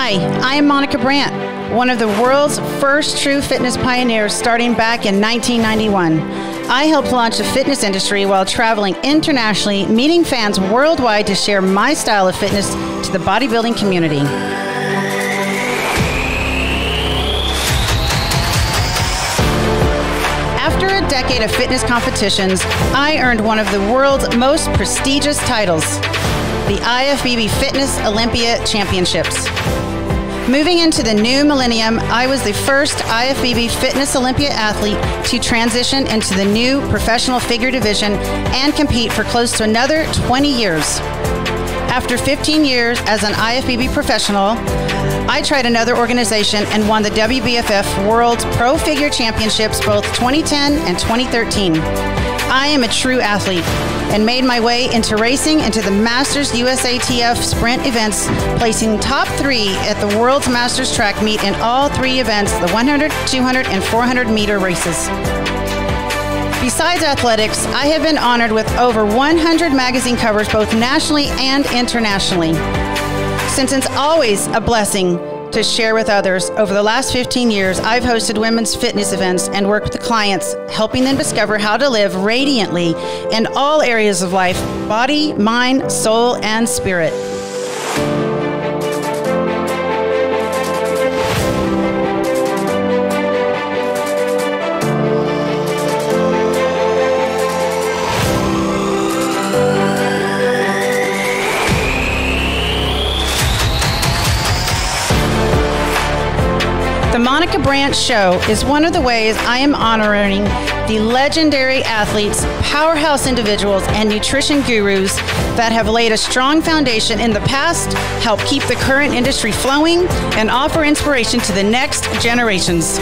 Hi, I am Monica Brant, one of the world's first true fitness pioneers starting back in 1991. I helped launch the fitness industry while traveling internationally, meeting fans worldwide to share my style of fitness to the bodybuilding community. After a decade of fitness competitions, I earned one of the world's most prestigious titles, the IFBB Fitness Olympia Championships. Moving into the new millennium, I was the first IFBB Fitness Olympia athlete to transition into the new professional figure division and compete for close to another 20 years. After 15 years as an IFBB professional, I tried another organization and won the WBFF World Pro Figure Championships both 2010 and 2013. I am a true athlete and made my way into racing into the Masters USATF sprint events, placing top three at the World's Masters track meet in all three events the 100, 200, and 400 meter races. Besides athletics, I have been honored with over 100 magazine covers both nationally and internationally. Since it's always a blessing to share with others. Over the last 15 years, I've hosted women's fitness events and worked with clients, helping them discover how to live radiantly in all areas of life body, mind, soul, and spirit. Monica Show is one of the ways I am honoring the legendary athletes, powerhouse individuals, and nutrition gurus that have laid a strong foundation in the past, help keep the current industry flowing, and offer inspiration to the next generations.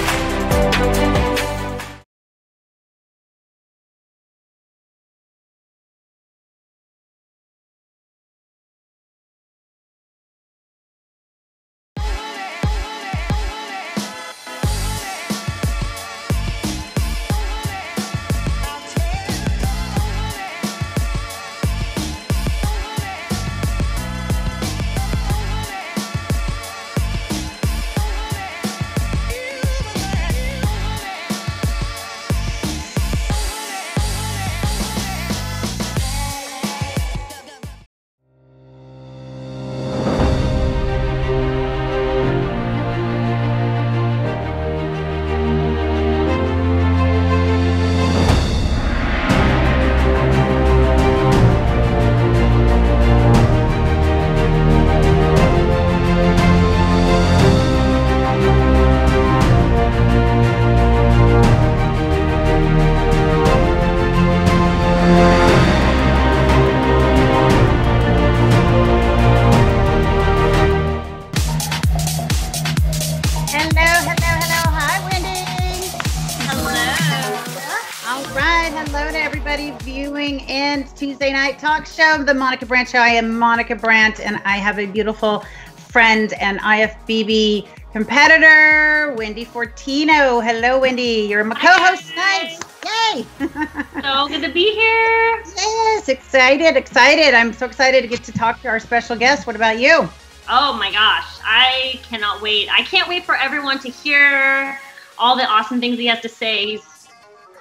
Talk Show, the Monica Brant Show. I am Monica Brant, and I have a beautiful friend and IFBB competitor, Wendy Fortino. Hello, Wendy. You're my co-host tonight. Yay! So good to be here. yes, excited, excited. I'm so excited to get to talk to our special guest. What about you? Oh my gosh, I cannot wait. I can't wait for everyone to hear all the awesome things he has to say. He's,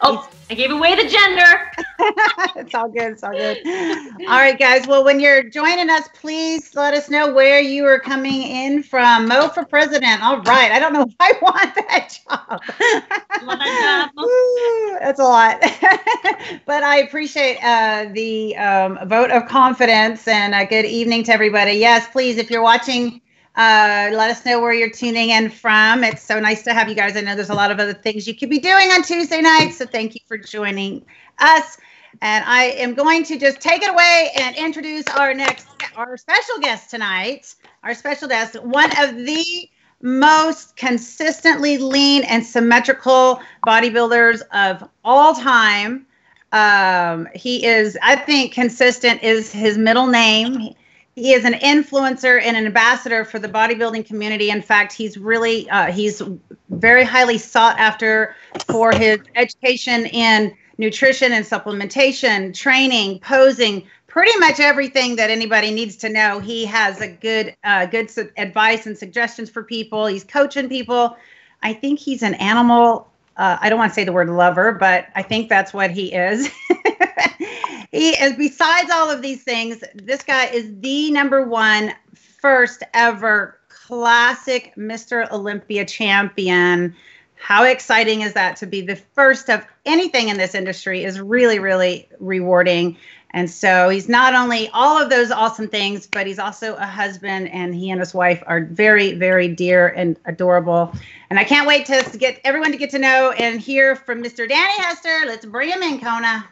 oh, I gave away the gender. it's all good. It's all good. All right, guys. Well, when you're joining us, please let us know where you are coming in from. Mo for president. All right. I don't know if I want that job. Want that job? Woo, That's a lot. but I appreciate uh, the um, vote of confidence and a good evening to everybody. Yes, please, if you're watching, uh, let us know where you're tuning in from. It's so nice to have you guys. I know there's a lot of other things you could be doing on Tuesday night, so thank you for joining us. And I am going to just take it away and introduce our next, our special guest tonight. Our special guest, one of the most consistently lean and symmetrical bodybuilders of all time. Um, he is, I think, consistent is his middle name. He is an influencer and an ambassador for the bodybuilding community. In fact, he's really uh, he's very highly sought after for his education in nutrition and supplementation, training, posing, pretty much everything that anybody needs to know. He has a good, uh, good su- advice and suggestions for people. He's coaching people. I think he's an animal. Uh, I don't want to say the word lover, but I think that's what he is. he is. Besides all of these things, this guy is the number one, first ever classic Mr. Olympia champion. How exciting is that to be the first of anything in this industry is really, really rewarding. And so he's not only all of those awesome things, but he's also a husband, and he and his wife are very, very dear and adorable. And I can't wait to, get everyone to get to know and hear from Mr. Danny Hester. Let's bring him in, Kona.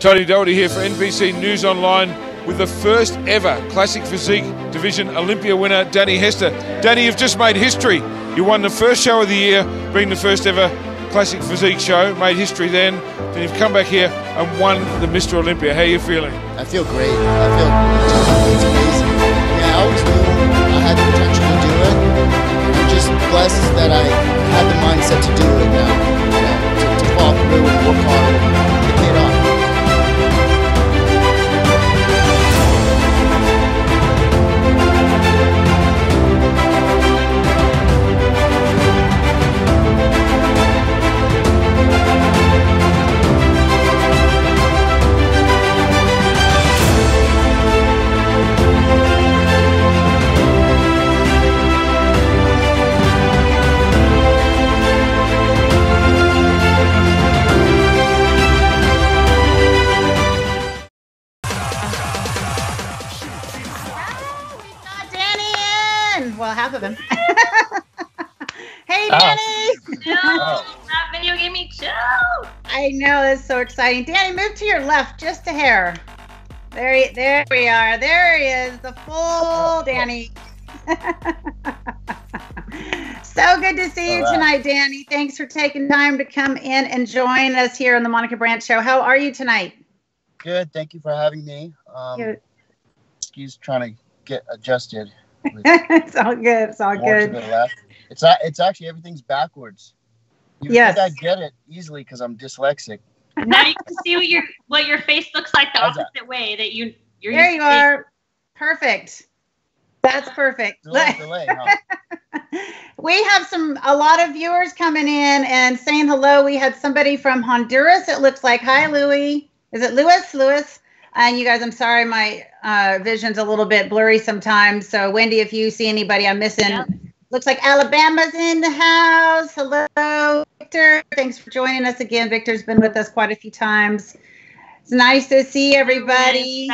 Tony Doherty here for NBC News Online with the first ever Classic Physique Division Olympia winner, Danny Hester. Danny, you've just made history. You won the first show of the year, being the first ever Classic Physique show, made history then. Then you've come back here and won the Mr. Olympia. How are you feeling? I feel great. I feel it's amazing. Yeah, I always knew I had the potential to do it. I'm just blessed that I had the mindset to do it now. You know, to, to follow through and work hard. Half of him. hey, Danny. Chill. That video gave me chills. I know it's so exciting. Danny, move to your left just a hair. There, he, there we are. There he is, the full Danny. so good to see you All right. tonight, Danny. Thanks for taking time to come in and join us here on the Monica Brant Show. How are you tonight? Good. Thank you for having me. Um, Good. excuse trying to get adjusted. With it's all good. It's all good. It's a- it's actually everything's backwards. You Yes. think I get it easily because I'm dyslexic. Now you can see what your what your face looks like the How's that? opposite way that you you're There you to seeing. are. Perfect. That's perfect. Delay, delay, huh? we have some a lot of viewers coming in and saying hello. We had somebody from Honduras. It looks like hi, mm-hmm. Louis. Is it Louis? Louis. And you guys, I'm sorry, my uh, vision's a little bit blurry sometimes. So Wendy, if you see anybody I'm missing, Yep. looks like Alabama's in the house. Hello, Victor. Thanks for joining us again. Victor's been with us quite a few times. It's nice to see everybody.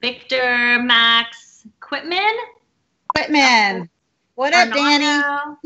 Victor, Max, Quitman, Quitman. What up, Danny? Arnaldo.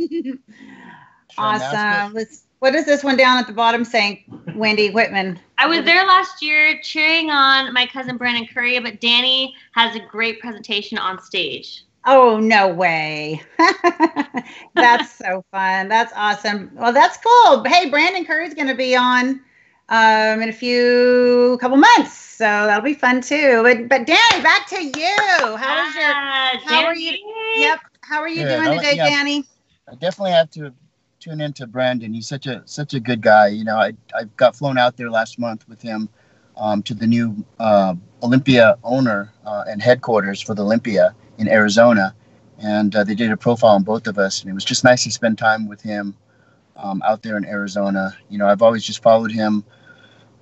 Should I mask it? Awesome. Let's, what is this one down at the bottom saying? Wendy Whitman. I was there last year cheering on my cousin Brandon Curry, but Danny has a great presentation on stage. Oh, no way. that's so fun. That's awesome. Well, that's cool. Hey, Brandon Curry's going to be on um, in a few couple months. So that'll be fun too. But, but Danny, back to you. How was your, Ah, how are you- yep. How are you Yeah, doing today, yeah. Danny? I definitely have to tune into Brandon. He's such a such a good guy. You know, I I got flown out there last month with him um, to the new uh, Olympia owner uh, and headquarters for the Olympia in Arizona, and uh, they did a profile on both of us, and it was just nice to spend time with him um, out there in Arizona. You know, I've always just followed him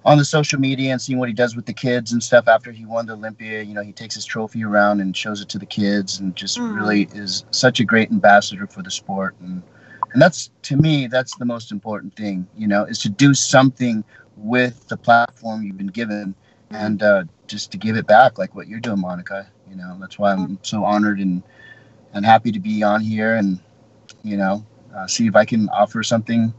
on the social media and seeing what he does with the kids and stuff after he won the Olympia. You know, he takes his trophy around and shows it to the kids and just Mm. really is such a great ambassador for the sport. And and that's to me, that's the most important thing, you know, is to do something with the platform you've been given and uh, just to give it back like what you're doing, Monica. You know, that's why I'm so honored and and happy to be on here and you know, uh, see if I can offer something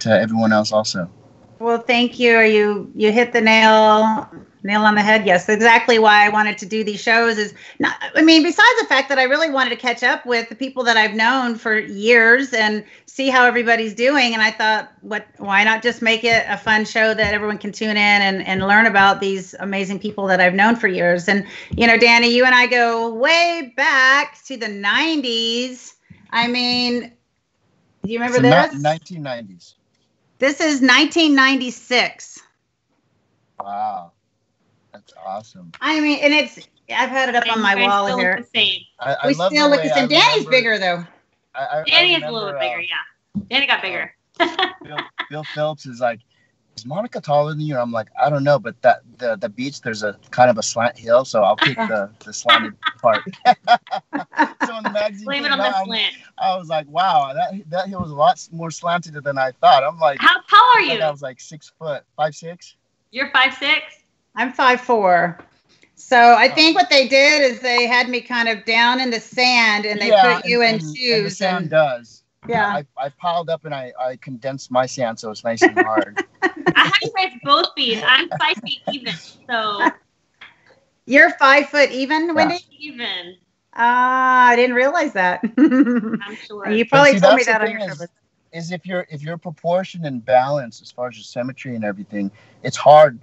to everyone else also. Well, thank you. You you hit the nail nail on the head. Yes, exactly why I wanted to do these shows is not I mean, besides the fact that I really wanted to catch up with the people that I've known for years and see how everybody's doing and I thought what why not just make it a fun show that everyone can tune in and and learn about these amazing people that I've known for years. And you know, Danny, you and I go way back to the 90s. I mean, do you remember So this? ni- 1990s. This is 1996. Wow. That's awesome. I mean, and it's I've had it up And on my you guys wall still here. Look the same. I, I we love still look the same. Danny's remember- bigger though. I, I, Danny I is a little bit remember, bigger, uh, yeah. Danny got bigger. Bill, Bill Phillips is like, is Monica taller than you? I'm like, I don't know, but that the the beach there's a kind of a slant hill, so I'll pick the the slanted part. so in the magazine, Blame it on out, the I'm- slant. I was like, wow, that that hill was a lot more slanted than I thought. I'm like, How tall are I you? I was like six foot, five six. You're five six. I'm five four. So I think what they did is they had me kind of down in the sand and they Yeah, put you and- in and- and the sand and, does. yeah. I, I piled up and I, I condensed my sand so it's nice and hard. I have you guys both feet. I'm five feet even, so You're five foot even, Wendy? even. Ah, I didn't realize that. I'm sure. you probably see, told me that's that on your is- service. is if you're if you're proportioned and balanced as far as your symmetry and everything, it's hard.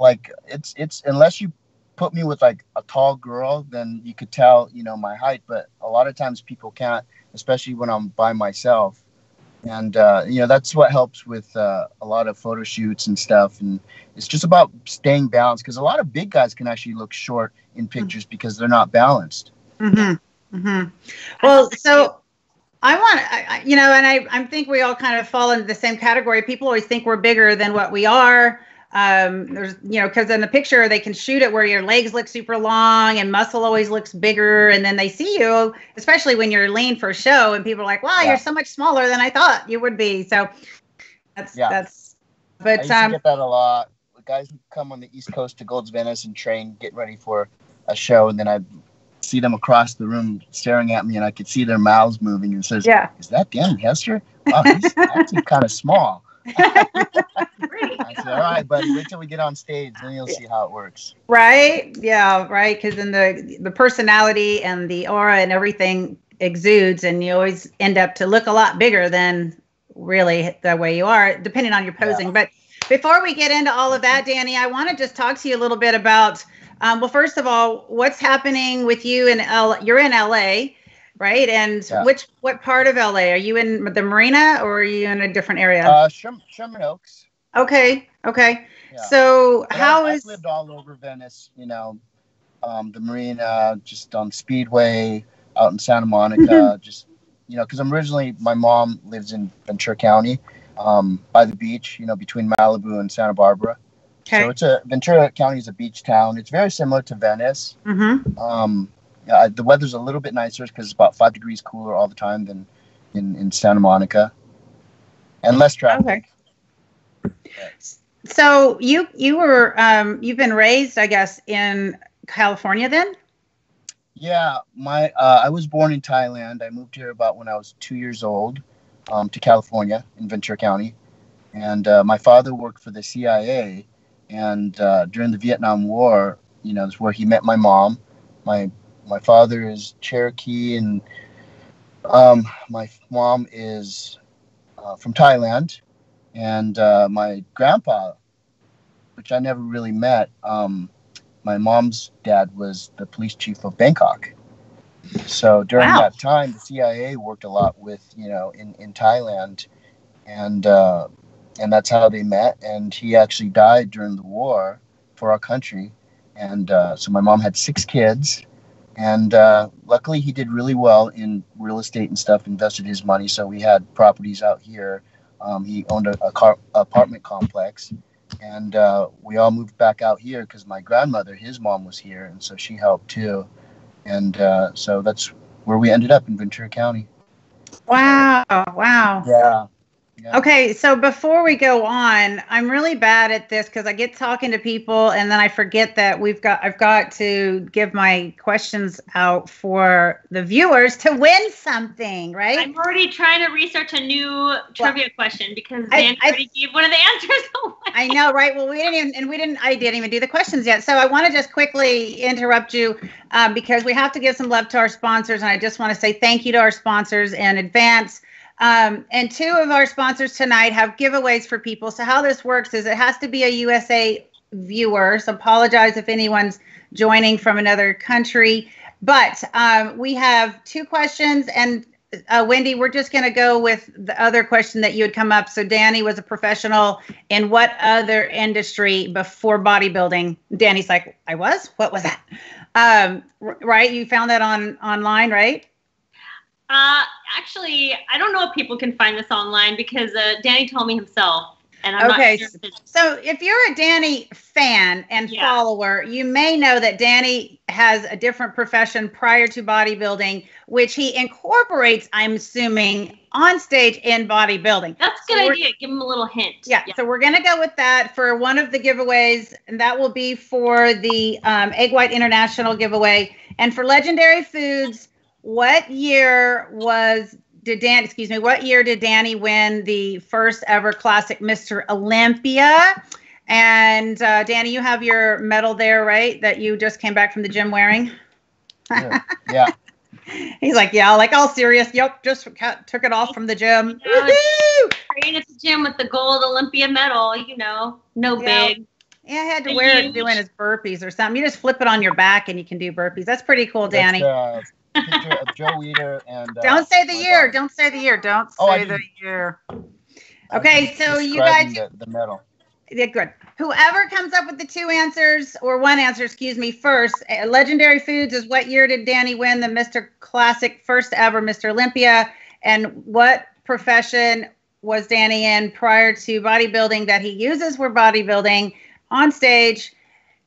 Like it's it's unless you put me with like a tall girl, then you could tell you know my height. But a lot of times people can't, especially when I'm by myself. And uh, you know that's what helps with uh, a lot of photo shoots and stuff. And it's just about staying balanced because a lot of big guys can actually look short in pictures because they're not balanced. Mm-hmm. Mm-hmm. Well, so I want, I- you know, and I, I think we all kind of fall into the same category. People always think we're bigger than what we are. Um, there's, you know, because in the picture they can shoot it where your legs look super long and muscle always looks bigger, and then they see you, especially when you're lean for a show, and people are like, "Wow, Yeah. you're so much smaller than I thought you would be." So that's Yeah. that's. I But used um, get that a lot. The guys come on the East Coast to Gold's Venice and train, get ready for a show, and then I'd see them across the room staring at me, and I could see their mouths moving. And says, yeah, "Is that Dan Hester? Wow, he's actually kind of small." Great. I said, "All right, buddy, wait till we get on stage, then you'll see how it works." right, yeah, right. Because then the the personality and the aura and everything exudes, and you always end up to look a lot bigger than really the way you are, depending on your posing. But before we get into all of that, Danny, I want to just talk to you a little bit about. Um, well, first of all, what's happening with you in L? You're in LA, right? And Yeah. which what part of LA are you in? The marina, or are you in a different area? Uh, Sherm- Sherman Oaks. okay, okay. Yeah. So But how I've, is? I've lived all over Venice? You know, um, the marina, just on Speedway, out in Santa Monica, Mm-hmm. just you know, because I'm originally my mom lives in Ventura County, um, by the beach. You know, between Malibu and Santa Barbara. Okay. So it's a Ventura County is a beach town. It's very similar to Venice. mm-hmm. Um, yeah, the weather's a little bit nicer because it's about five degrees cooler all the time than in, in Santa Monica, and less traffic. Okay. So you you were um, you've been raised, I guess, in California then? Yeah, my uh, I was born in Thailand. I moved here about when I was two years old um, to California in Ventura County, and uh, my father worked for the CIA. And uh, during the Vietnam War, you know, is where he met my mom. My my father is Cherokee, and um, my mom is uh, from Thailand, and uh, my grandpa, which I never really met. Um, my mom's dad was the police chief of Bangkok. So during Wow. that time, the CIA worked a lot with you know in in Thailand, and uh, and that's how they met. And he actually died during the war for our country, and uh, so my mom had six kids, and uh, luckily he did really well in real estate and stuff. Invested his money, so we had properties out here. Um, he owned a, a car apartment complex, and uh, we all moved back out here because my grandmother, his mom, was here, and so she helped too, and uh, so that's where we ended up in Ventura County. Wow, wow. Yeah. Okay, so before we go on, I'm really bad at this because I get talking to people and then I forget that we've got I've got to give my questions out for the viewers to win something, right? I'm already trying to research a new trivia question because I- Dan I- already gave one of the answers away. I know, right? Well, we didn't even, and we didn't, I didn't even do the questions yet. So I want to just quickly interrupt you um, because we have to give some love to our sponsors. And I just want to say thank you to our sponsors in advance. Um, and two of our sponsors tonight have giveaways for people. So how this works is it has to be a USA viewer. So apologize if anyone's joining from another country. But um, we have two questions, and uh, Wendy, we're just going to go with the other question that you had come up. So, Danny was a professional in what other industry before bodybuilding? Danny's like, I was. What was that? Um, right? You found that on online, right? Uh, actually, I don't know if people can find this online because uh, Danny told me himself. And I'm okay, sure if so if you're a Danny fan and yeah. follower, you may know that Danny has a different profession prior to bodybuilding, which he incorporates, I'm assuming, on stage in bodybuilding. That's a good so idea. Give him a little hint. Yeah, yeah. So we're going to go with that for one of the giveaways, and that will be for the um, Egg White International giveaway. And for Legendary Foods, what year was did Dan, excuse me, what year did Danny win the first ever classic Mr. Olympia? And uh, Danny, you have your medal there, right? That you just came back from the gym wearing? yeah. yeah. He's like, yeah, like all serious. Yep, just took it off from the gym. You know, train at the gym with the gold Olympia medal, you know, no yeah. big. Yeah, I had to wear it doing his burpees or something. You just flip it on your back and you can do burpees. That's pretty cool, Danny. Uh, picture of Joe Weider and. Uh, Don't say the year. Dog. Don't say the year. Don't oh, say the year. Okay, so you guys. The, the medal. Yeah, good. Whoever comes up with the two answers or one answer, excuse me, first, uh, Legendary Foods is what year did Danny win the Mr. Classic first ever Mr. Olympia? And what profession was Danny in prior to bodybuilding that he uses for bodybuilding on stage?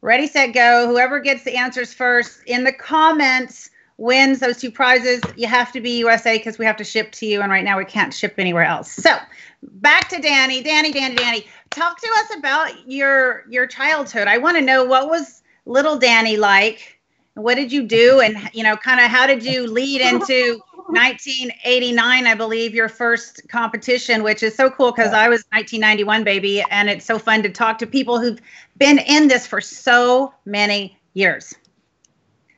Ready, set, go. Whoever gets the answers first in the comments wins those two prizes, you have to be USA because we have to ship to you. And right now we can't ship anywhere else. So back to Danny. Danny, Danny, Danny. Talk to us about your your childhood. I want to know what was little Danny like? What did you do? And you know, kind of how did you lead into 1989, I believe, your first competition, which is so cool because I was 1991 baby, and it's so fun to talk to people who've been in this for so many years.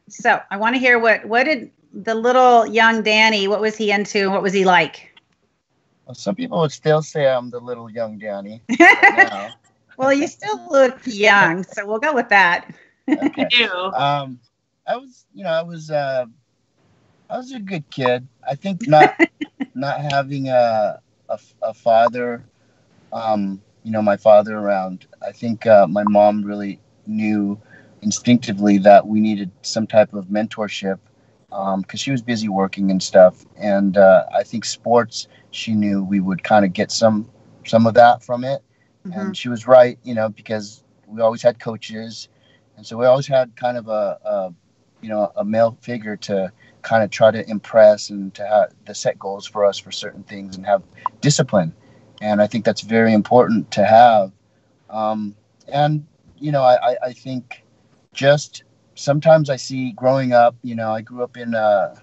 So I want to hear what what did the little young Danny? What was he into? What was he like? Well, some people would still say I'm the little young Danny. well, you still look young, so we'll go with that. okay. Um, I was, you know, I was, uh, I was a good kid. I think not, not having a, a, a father, um, you know, my father around. I think uh, my mom really knew instinctively that we needed some type of mentorship because um, she was busy working and stuff. And uh, I think sports, she knew we would kind of get some some of that from it. Mm-hmm. And she was right, you know, because we always had coaches, and so we always had kind of a, a you know a male figure to kind of try to impress and to have to set goals for us for certain things and have discipline. And I think that's very important to have. Um, and you know, I, I think just sometimes I see growing up, you know, I grew up in a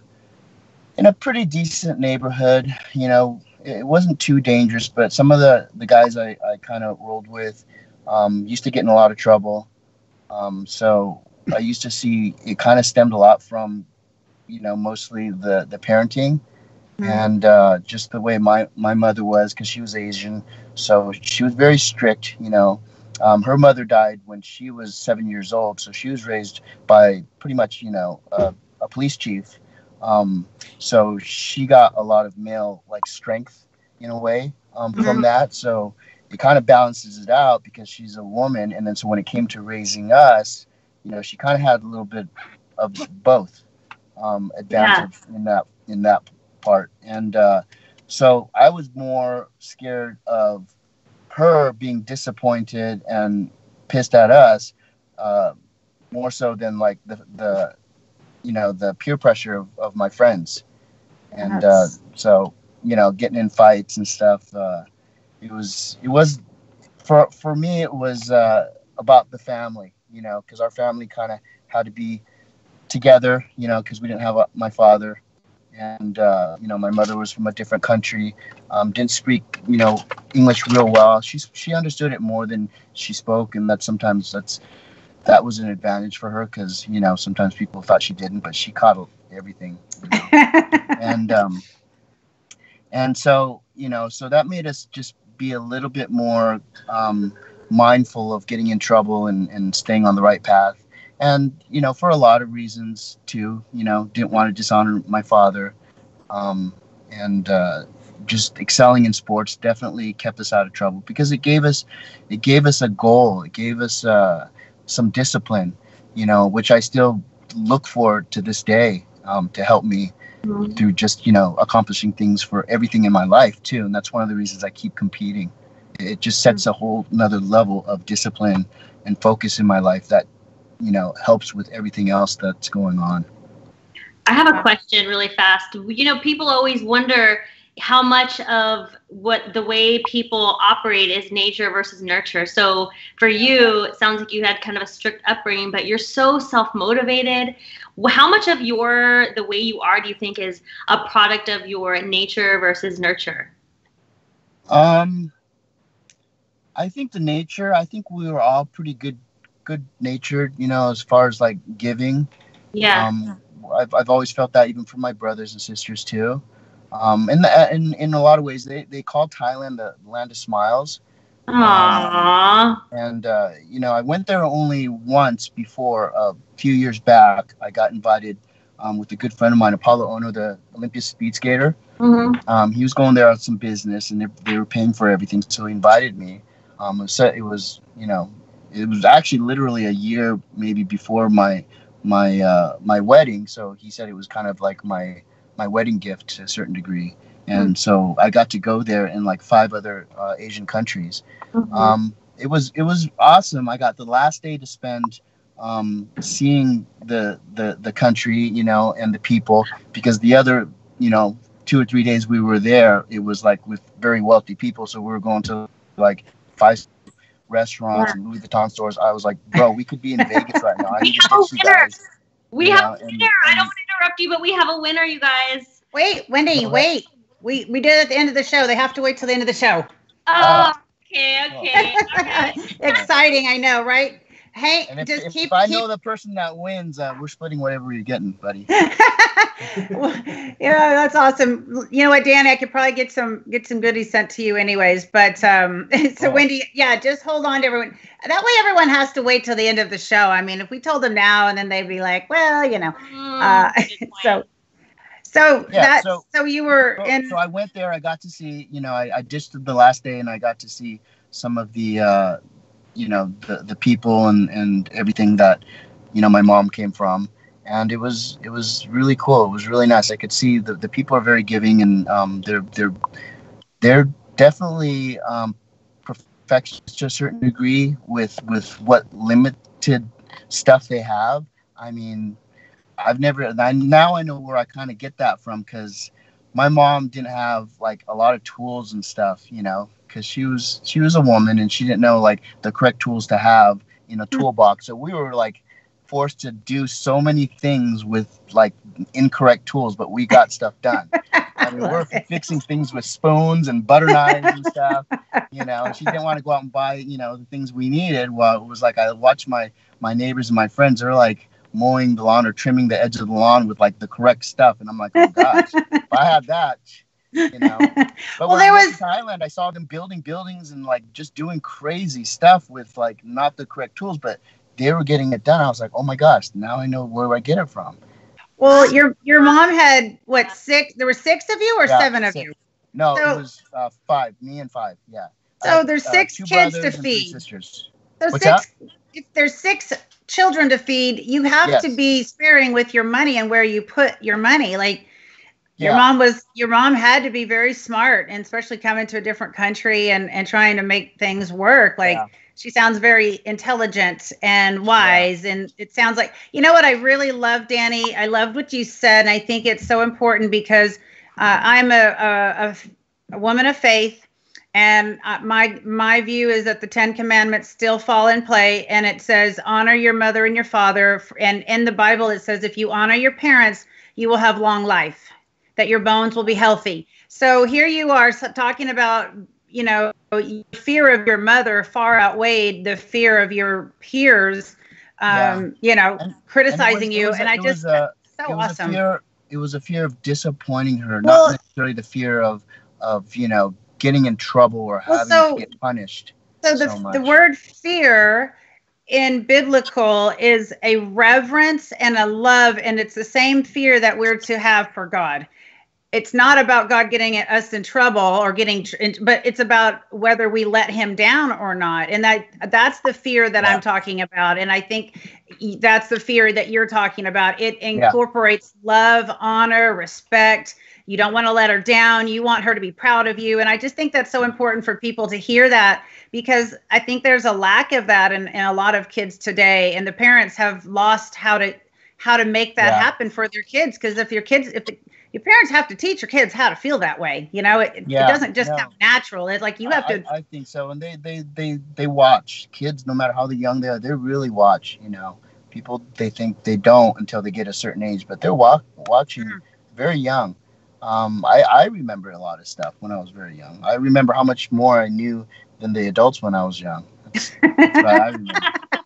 in a pretty decent neighborhood, you know, it wasn't too dangerous, but some of the the guys I, I kind of rolled with um, used to get in a lot of trouble. Um, so I used to see it kind of stemmed a lot from, you know, mostly the the parenting mm-hmm. and uh, just the way my my mother was because she was Asian, so she was very strict, you know. Um, her mother died when she was seven years old, so she was raised by pretty much, you know, a, a police chief. Um, so she got a lot of male like strength in a way um, mm-hmm. from that. So it kind of balances it out because she's a woman, and then so when it came to raising us, you know, she kind of had a little bit of both um, advantage yeah. in that in that part, and uh, so I was more scared of her being disappointed and pissed at us uh, more so than like the the you know the peer pressure of, of my friends. And uh, so you know getting in fights and stuff uh, it was it was for for me it was uh, about the family you know because our family kind of had to be together you know because we didn't have a, my father and uh, you know my mother was from a different country um, didn't speak you know english real well she, she understood it more than she spoke and that sometimes that's that was an advantage for her because you know sometimes people thought she didn't but she caught everything you know? and um and so you know so that made us just be a little bit more um, mindful of getting in trouble and, and staying on the right path and you know for a lot of reasons too you know didn't want to dishonor my father um, and uh, just excelling in sports definitely kept us out of trouble because it gave us it gave us a goal it gave us uh, some discipline you know which i still look for to this day um, to help me mm-hmm. through just you know accomplishing things for everything in my life too and that's one of the reasons i keep competing it just sets a whole another level of discipline and focus in my life that you know helps with everything else that's going on i have a question really fast you know people always wonder how much of what the way people operate is nature versus nurture. So for you, it sounds like you had kind of a strict upbringing, but you're so self-motivated. How much of your the way you are do you think is a product of your nature versus nurture? Um I think the nature, I think we were all pretty good good natured, you know, as far as like giving. Yeah. Um I've I've always felt that even from my brothers and sisters too. Um, and the, in in a lot of ways, they they call Thailand the land of smiles. Aww. Um, and uh, you know, I went there only once before a few years back. I got invited um, with a good friend of mine, Apollo Ono, the Olympia speed skater. Mm-hmm. Um, he was going there on some business, and they, they were paying for everything, so he invited me. Um, it was, it was you know, it was actually literally a year maybe before my my uh, my wedding. So he said it was kind of like my my wedding gift to a certain degree. And mm-hmm. so I got to go there in like five other uh, Asian countries. Mm-hmm. Um, it was it was awesome. I got the last day to spend um, seeing the, the the country, you know, and the people because the other, you know, two or three days we were there, it was like with very wealthy people. So we were going to like five restaurants yeah. and Louis Vuitton stores. I was like, bro, we could be in Vegas right now. I need to take you guys. We have know, a winner. And, I don't want to interrupt you, but we have a winner, you guys. Wait, Wendy, wait. We we did it at the end of the show. They have to wait till the end of the show. Oh, okay, oh. okay. okay. Exciting, I know, right? Hey, if, just if, keep. If I keep... know the person that wins, uh, we're splitting whatever you're getting, buddy. yeah, that's awesome. You know what, Dan? I could probably get some get some goodies sent to you, anyways. But um, so oh. Wendy, yeah, just hold on to everyone. That way, everyone has to wait till the end of the show. I mean, if we told them now, and then they'd be like, well, you know, mm, uh, so. So yeah, that so, so you were so, in. So I went there. I got to see. You know, I, I just the last day, and I got to see some of the uh, you know the the people and and everything that you know my mom came from. And it was it was really cool. It was really nice. I could see the, the people are very giving and um, they're they're they're definitely um, perfectionists to a certain degree with with what limited stuff they have. I mean i've never I, now i know where i kind of get that from because my mom didn't have like a lot of tools and stuff you know because she was she was a woman and she didn't know like the correct tools to have in a hmm. toolbox. So we were like forced to do so many things with like incorrect tools, but we got stuff done. I mean, we're fixing things with spoons and butter knives and stuff, you know. And she didn't want to go out and buy, you know, the things we needed. Well, it was like I watched my my neighbors and my friends. They're like mowing the lawn or trimming the edge of the lawn with like the correct stuff, and I'm like, oh gosh, if I had that, you know. But well, there was Thailand. I saw them building buildings and like just doing crazy stuff with like not the correct tools, but they were getting it done. I was like, oh my gosh, now I know where I get it from. Well, your your mom had what six? There were six of you or yeah, seven of you? No, so, it was uh, five. Me and five. Yeah. So there's uh, six uh, kids to feed. Sisters. So What's six. That? If there's six children to feed, you have yes. to be sparing with your money and where you put your money. Like your mom was your mom had to be very smart and especially coming to a different country and and trying to make things work. Like yeah. she sounds very intelligent and wise. Yeah. and it sounds like you know what? I really love danny? I loved what you said. And i think it's so important because uh, i'm a, a, a, woman of faith. And uh, my my view is that the ten commandments still fall in play. And it says honor your mother and your father. And in the bible it says if you honor your parents you will have long life that your bones will be healthy. So here you are talking about, you know, fear of your mother far outweighed the fear of your peers, um, yeah. you know, and, criticizing and was, you. and I just, a, so awesome. Fear, it was a fear of disappointing her, well, not necessarily the fear of, of, you know, getting in trouble or well, having so, to get punished. So the, so the word fear in biblical is a reverence and a love and it's the same fear that we're to have for god it's not about God getting us in trouble or getting, but it's about whether we let Him down or not, and that that's the fear that yeah. I'm talking about, and I think that's the fear that you're talking about. It incorporates yeah. love, honor, respect. You don't want to let her down. You want her to be proud of you, and I just think that's so important for people to hear that because I think there's a lack of that in, in a lot of kids today, and the parents have lost how to how to make that yeah. happen for their kids. Because if your kids, if the, your parents have to teach your kids how to feel that way, you know, it, yeah, it doesn't just no. come natural. It's like you have I, to. I, think so, and they they they they watch kids, no matter how young they are. They really watch. You know, people they think they don't until they get a certain age, but they're wa- watching mm. very young. Um, I, I remember a lot of stuff when I was very young. I remember how much more I knew than the adults when I was young. That's, that's I,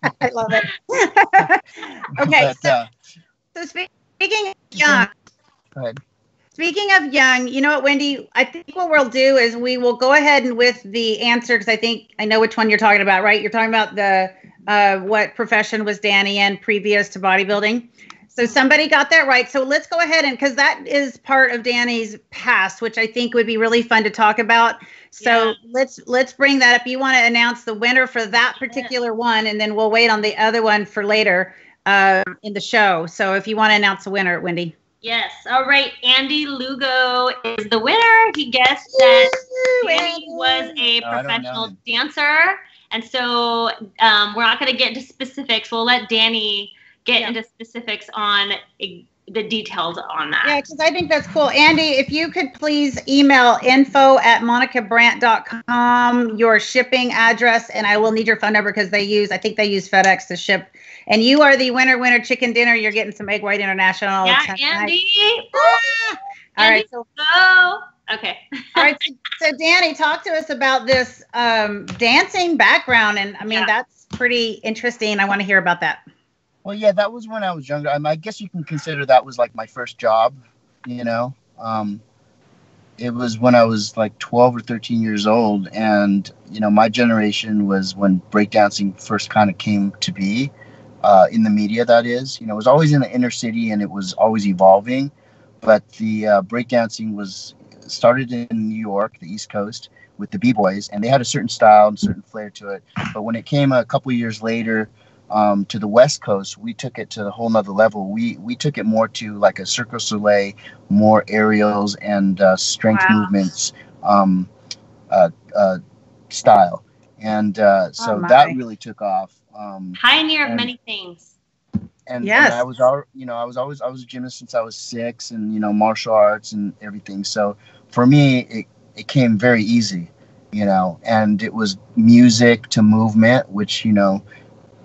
I, love it. okay, but, so, uh, so speaking of young, go ahead. Speaking of young, you know what, Wendy? I think what we'll do is we will go ahead and with the answer because I think I know which one you're talking about, right? You're talking about the uh, what profession was Danny in previous to bodybuilding. So somebody got that right. So let's go ahead and because that is part of Danny's past, which I think would be really fun to talk about. So yeah. let's let's bring that up. You want to announce the winner for that particular one, and then we'll wait on the other one for later uh, in the show. So if you want to announce the winner, Wendy. Yes. All right. Andy Lugo is the winner. He guessed that Danny was a professional dancer. And so um, we're not going to get into specifics. We'll let Danny get yeah. into specifics on the details on that. Yeah, because I think that's cool. Andy, if you could please email info at monicabrant.com your shipping address, and I will need your phone number because they use, I think they use FedEx to ship. And you are the winner, winner chicken dinner. You're getting some Egg White International. Yeah, Andy. Ah! All right. So, go. Okay. all right. So, so, Danny, talk to us about this um, dancing background. And I mean, yeah. that's pretty interesting. I want to hear about that. Well, yeah, that was when I was younger. I, mean, I guess you can consider that was like my first job. You know, um, it was when I was like 12 or 13 years old, and you know, my generation was when breakdancing first kind of came to be uh, in the media. That is, you know, it was always in the inner city, and it was always evolving. But the uh, breakdancing was started in New York, the East Coast, with the b-boys, and they had a certain style and certain flair to it. But when it came a couple years later um, to the West Coast, we took it to a whole nother level. We we took it more to like a Cirque du Soleil, more aerials and uh, strength wow. movements um, uh, uh, style, and uh, so oh that really took off. Um, Pioneer and, of many things. And, yes. and I was all you know I was always I was a gymnast since I was six, and you know martial arts and everything. So for me, it it came very easy, you know, and it was music to movement, which you know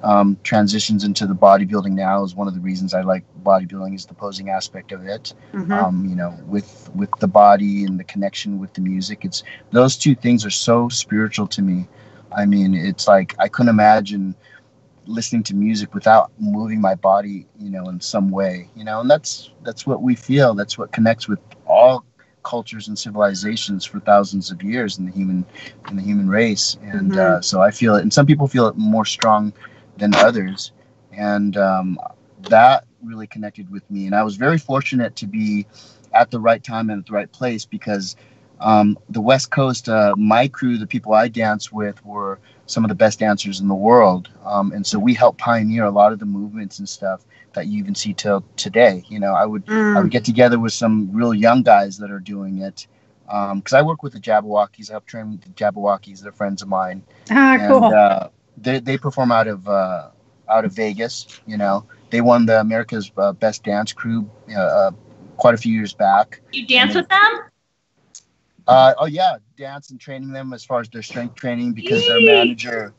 um, transitions into the bodybuilding now is one of the reasons I like bodybuilding is the posing aspect of it. Mm-hmm. Um, you know, with with the body and the connection with the music. It's those two things are so spiritual to me. I mean, it's like I couldn't imagine listening to music without moving my body, you know, in some way. You know, and that's that's what we feel. That's what connects with all cultures and civilizations for thousands of years in the human in the human race and mm-hmm. uh, so i feel it and some people feel it more strong than others. And um, that really connected with me. And I was very fortunate to be at the right time and at the right place because um, the West Coast, uh, my crew, the people I danced with, were some of the best dancers in the world. Um, and so we helped pioneer a lot of the movements and stuff that you even see till today. You know, I would mm. I would get together with some real young guys that are doing it. Because um, I work with the Jabbawockeez, I help train the Jabbawockeez. They're friends of mine. Ah, and, cool. Uh, they, they perform out of uh, out of Vegas. You know, they won the America's uh, Best Dance Crew uh, quite a few years back. You dance with them? Uh, oh yeah, dance and training them as far as their strength training because their manager,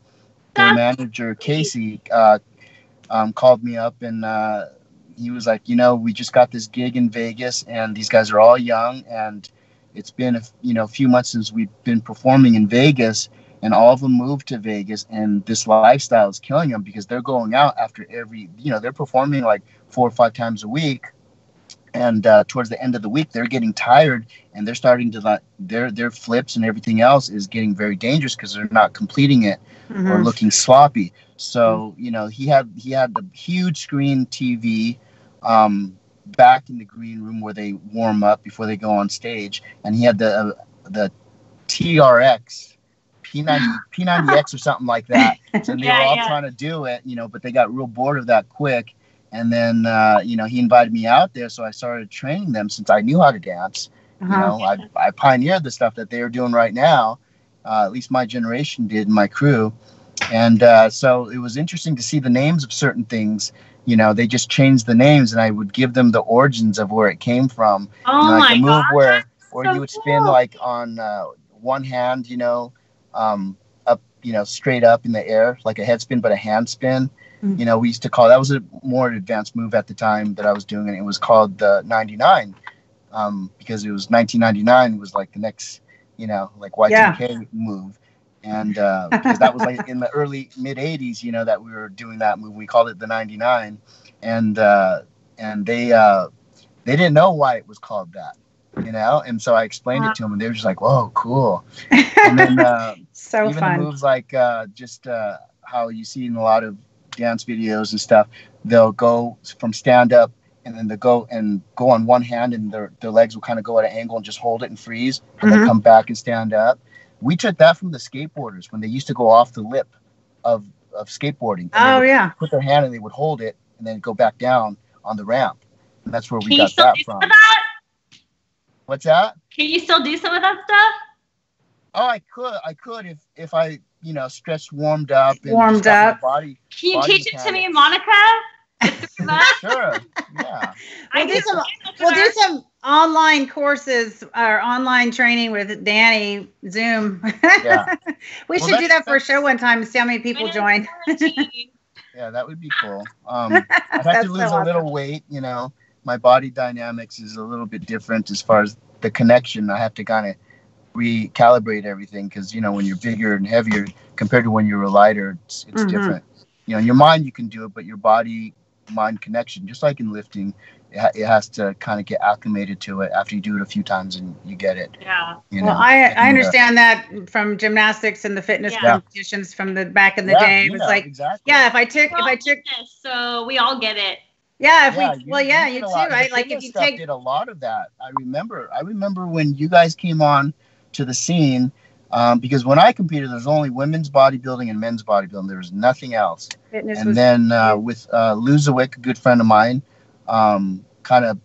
their manager Casey, uh, um, called me up and uh, he was like, you know, we just got this gig in Vegas and these guys are all young and it's been a you know a few months since we've been performing in Vegas and all of them moved to Vegas and this lifestyle is killing them because they're going out after every you know they're performing like four or five times a week and uh, towards the end of the week they're getting tired and they're starting to like their their flips and everything else is getting very dangerous because they're not completing it mm-hmm. or looking sloppy so you know he had he had the huge screen tv um, back in the green room where they warm up before they go on stage, and he had the uh, the TRX P90 P90X or something like that. So they Yeah, were all yeah. trying to do it, you know, but they got real bored of that quick. And then uh, you know he invited me out there, so I started training them since I knew how to dance. You Uh-huh. know, I, I pioneered the stuff that they are doing right now. Uh, at least my generation did, my crew. And uh, so it was interesting to see the names of certain things. You know, they just changed the names, and I would give them the origins of where it came from. Oh you know, like my the move god. where where so you would spin like on uh, one hand, you know, um, up, you know, straight up in the air, like a head spin, but a hand spin. Mm. You know, we used to call that was a more advanced move at the time that I was doing, and it was called the 99 um, because it was 1999 was like the next, you know, like Y2K move. And uh, because that was like in the early mid 80s, you know, that we were doing that move. We called it the 99, and uh, and they uh, they didn't know why it was called that, you know. And so I explained it to them, and they were just like, "Whoa, cool!" And then uh, so even fun. moves like uh, just uh, how you see in a lot of dance videos and stuff, they'll go from stand up and then they go and go on one hand and their, their legs will kind of go at an angle and just hold it and freeze and Mhm. then come back and stand up. We took that from the skateboarders when they used to go off the lip of, of skateboarding. And Oh yeah. Put their hand and they would hold it and then go back down on the ramp. And that's where we Can got that from. that? What's that? Can you still do some of that stuff? Oh, I could, I could if if I, you know, stretched, warmed up, and Warmed up. body. Can you Body teach it to me. Monica? The three of us? Sure, yeah. I We'll do some- stand We'll do some online courses or online training with Danny Zoom. Yeah. we Well, should do that for a show one time and see how many people join. Yeah, that would be cool. Um, I'd have to lose so a little weight. You know, my body dynamics is a little bit different as far as the connection. I have to kind of recalibrate everything because you know when you're bigger and heavier compared to when you're lighter, it's, it's Mhm. different. You know, in your mind you can do it, but your body mind connection, just like in lifting, it, ha- it has to kind of get acclimated to it after you do it a few times and you get it. Yeah. You Well, know? I, And, uh, I understand that from gymnastics and the fitness Yeah. competitions from the back in the yeah, day. It you was know, like, exactly. yeah, if I took, if I took, fitness, so we all get it. yeah, if Yeah, we, well, yeah, you did too, a the right? Like if you stuff take, did a lot of that. I remember. I remember when you guys came on to the scene. Um, because when I competed, there's only women's bodybuilding and men's bodybuilding. There was nothing else. fitness and then uh, with uh, Lou Zwick, a good friend of mine, um, kind of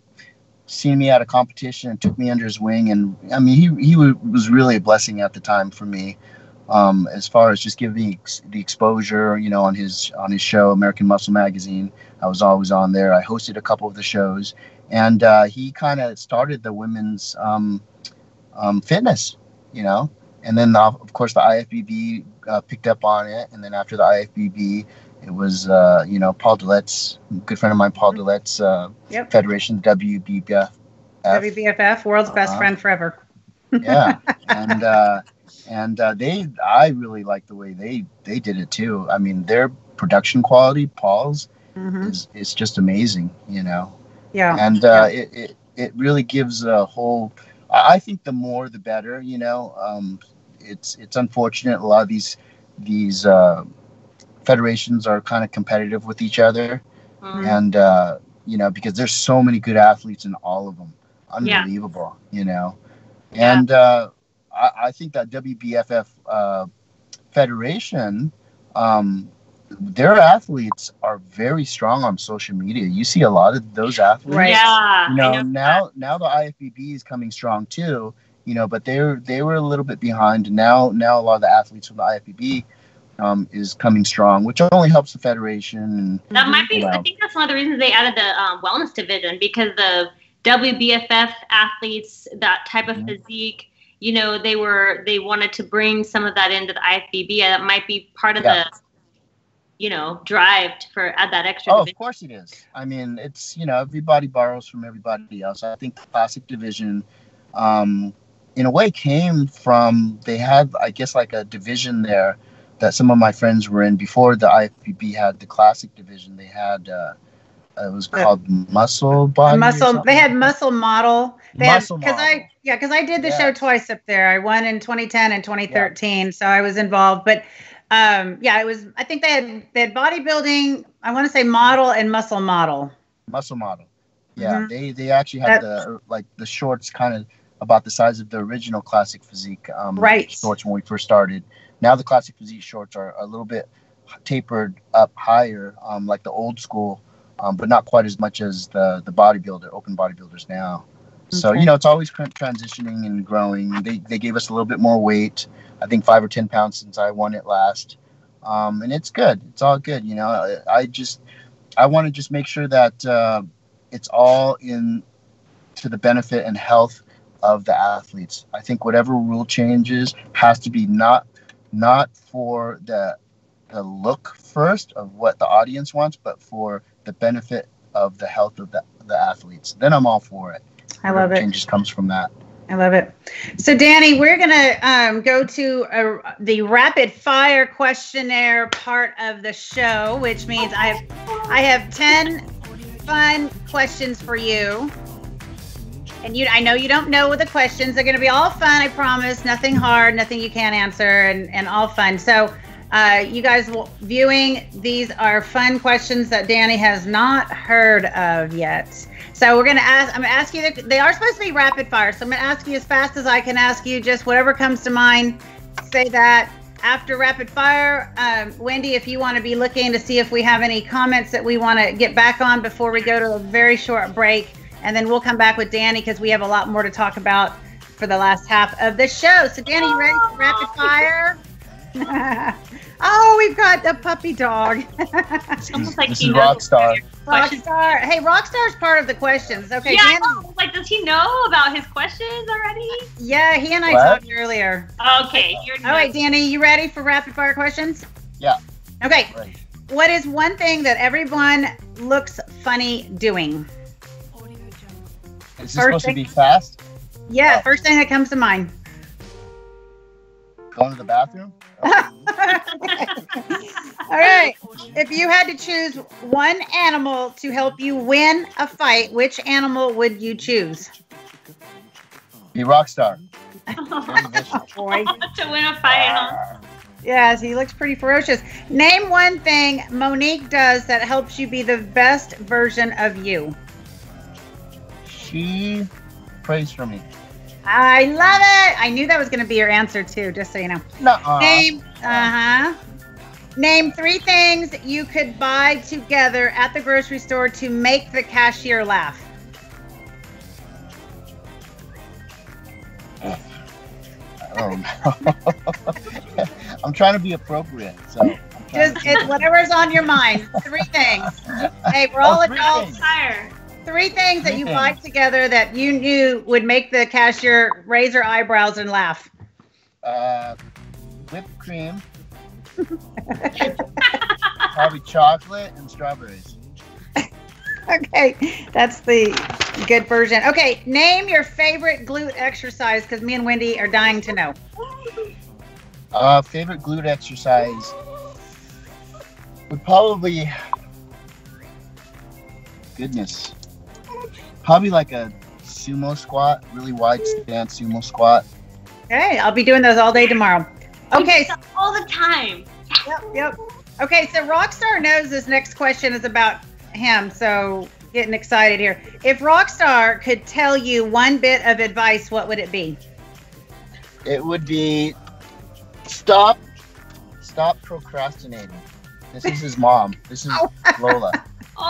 seen me at a competition and took me under his wing. And I mean, he he wa- was really a blessing at the time for me, um, as far as just giving me ex- the exposure. You know, on his on his show, American Muscle Magazine. I was always on there. I hosted a couple of the shows, and uh, he kind of started the women's um, um, fitness. You know. And then, uh, of course, the IFBB uh, picked up on it. And then after the IFBB, it was, uh, you know, Paul Dillett's, good friend of mine, Paul Dillett's uh, Yep. federation, WBBF. WBFF, world's best Uh-huh. friend forever. yeah. And, uh, and uh, they, I really like the way they, they did it too. I mean, their production quality, Paul's, hmm is, is just amazing, you know. Yeah. and uh, it, it it really gives a whole. I think the more the better. You know, um, it's it's unfortunate a lot of these these uh, federations are kind of competitive with each other, Mhm. and uh, you know because there's so many good athletes in all of them, Yeah. unbelievable. You know, Yeah. and uh, I, I think that WBFF uh, federation. Um, their athletes are very strong on social media. You see a lot of those athletes Right. Yeah. you know, know now now the IFBB is coming strong too. You know, but they were they were a little bit behind. Now now a lot of the athletes from the IFBB um, is coming strong, which only helps the federation. And That might be. Wow. I think that's one of the reasons they added the um, wellness division because the WBFF athletes, that type of Mhm. physique, you know, they were they wanted to bring some of that into the IFBB. That might be part of Yeah. the, you know, drive for add that extra. oh, of course it is. I mean, it's you know everybody borrows from everybody else. I think the classic division, um, in a way, came from they had I guess like a division there that some of my friends were in before the IFBB had the classic division. They had. Uh, it was The- called muscle body. muscle. They had like that. muscle model. They Muscle because Model. I yeah because I did the show twice up there. I won in 2010 and 2013, so I was involved. But um, yeah, it was. I think they had they had bodybuilding. I want to say model and muscle model. muscle model. Yeah, they they actually have the like the shorts kind of about the size of the original classic physique um, Right. shorts when we first started. Now the classic physique shorts are a little bit tapered up higher, um, like the old school, um, but not quite as much as the the bodybuilder open bodybuilders now. So Okay. you know it's always transitioning and growing. They they gave us a little bit more weight. I think five or ten pounds since I won it last, um, and it's good. It's all good. You know, I, I just I want to just make sure that uh, it's all in to the benefit and health of the athletes. I think whatever rule changes has to be not not for the the look first of what the audience wants, but for the benefit of the health of the, the athletes. Then I'm all for it. I love it. Changes comes from that. I love it. So, Danny, we're going to um, go to uh the rapid fire questionnaire part of the show, which means I have I have ten fun questions for you. And you, I know you don't know what the questions. They're going to be all fun. I promise. Nothing hard. Nothing you can't answer, and and all fun. So, uh, you guys will, viewing these are fun questions that Danny has not heard of yet. So we're gonna ask. I'm gonna ask you. The, they are supposed to be rapid fire. So I'm gonna ask you as fast as I can ask you. Just whatever comes to mind. Say that after rapid fire. Um, Wendy, if you want to be looking to see if we have any comments that we want to get back on before we go to a very short break, and then we'll come back with Danny because we have a lot more to talk about for the last half of the show. So Danny, you ready for rapid fire? oh, we've got the puppy dog. It's almost like this he is knows Rockstar. Rockstar. Hey, Rockstar's part of the questions. Okay, yeah, I know. like, does he know about his questions already? Yeah, he and I What? talked earlier. Okay, uh, you're All right, Danny, you ready for rapid fire questions? Yeah. Okay. Right. What is one thing that everyone looks funny doing? Is this First supposed to be fast? Yeah, Oh. first thing that comes to mind. Going to the bathroom? All right. If you had to choose one animal to help you win a fight, which animal would you choose? Be Rockstar. Boy. to win a fight, huh? Yes, he looks pretty ferocious. Name one thing Monique does that helps you be the best version of you. She prays for me. I love it. I knew that was going to be your answer too, just so you know. Nuh-uh. Name, uh huh. Name three things you could buy together at the grocery store to make the cashier laugh. Oh, no. I'm trying to be appropriate, so. Just it's whatever's on your mind. Three things. Hey, we're all Oh, adults. Fire. Three things that you buy together that you knew would make the cashier raise her eyebrows and laugh. Uh, whipped cream. Probably chocolate and strawberries. Okay, that's the good version. Okay, name your favorite glute exercise because me and Wendy are dying to know. Uh, favorite glute exercise would probably, goodness, probably like a sumo squat, really wide stance sumo squat. Okay, I'll be doing those all day tomorrow. Okay, so, all the time. yep, yep. Okay, so Rockstar knows this next question is about him, so getting excited here. If Rockstar could tell you one bit of advice, what would it be? It would be stop, stop procrastinating. This is his mom. This is oh. Lola. Oh,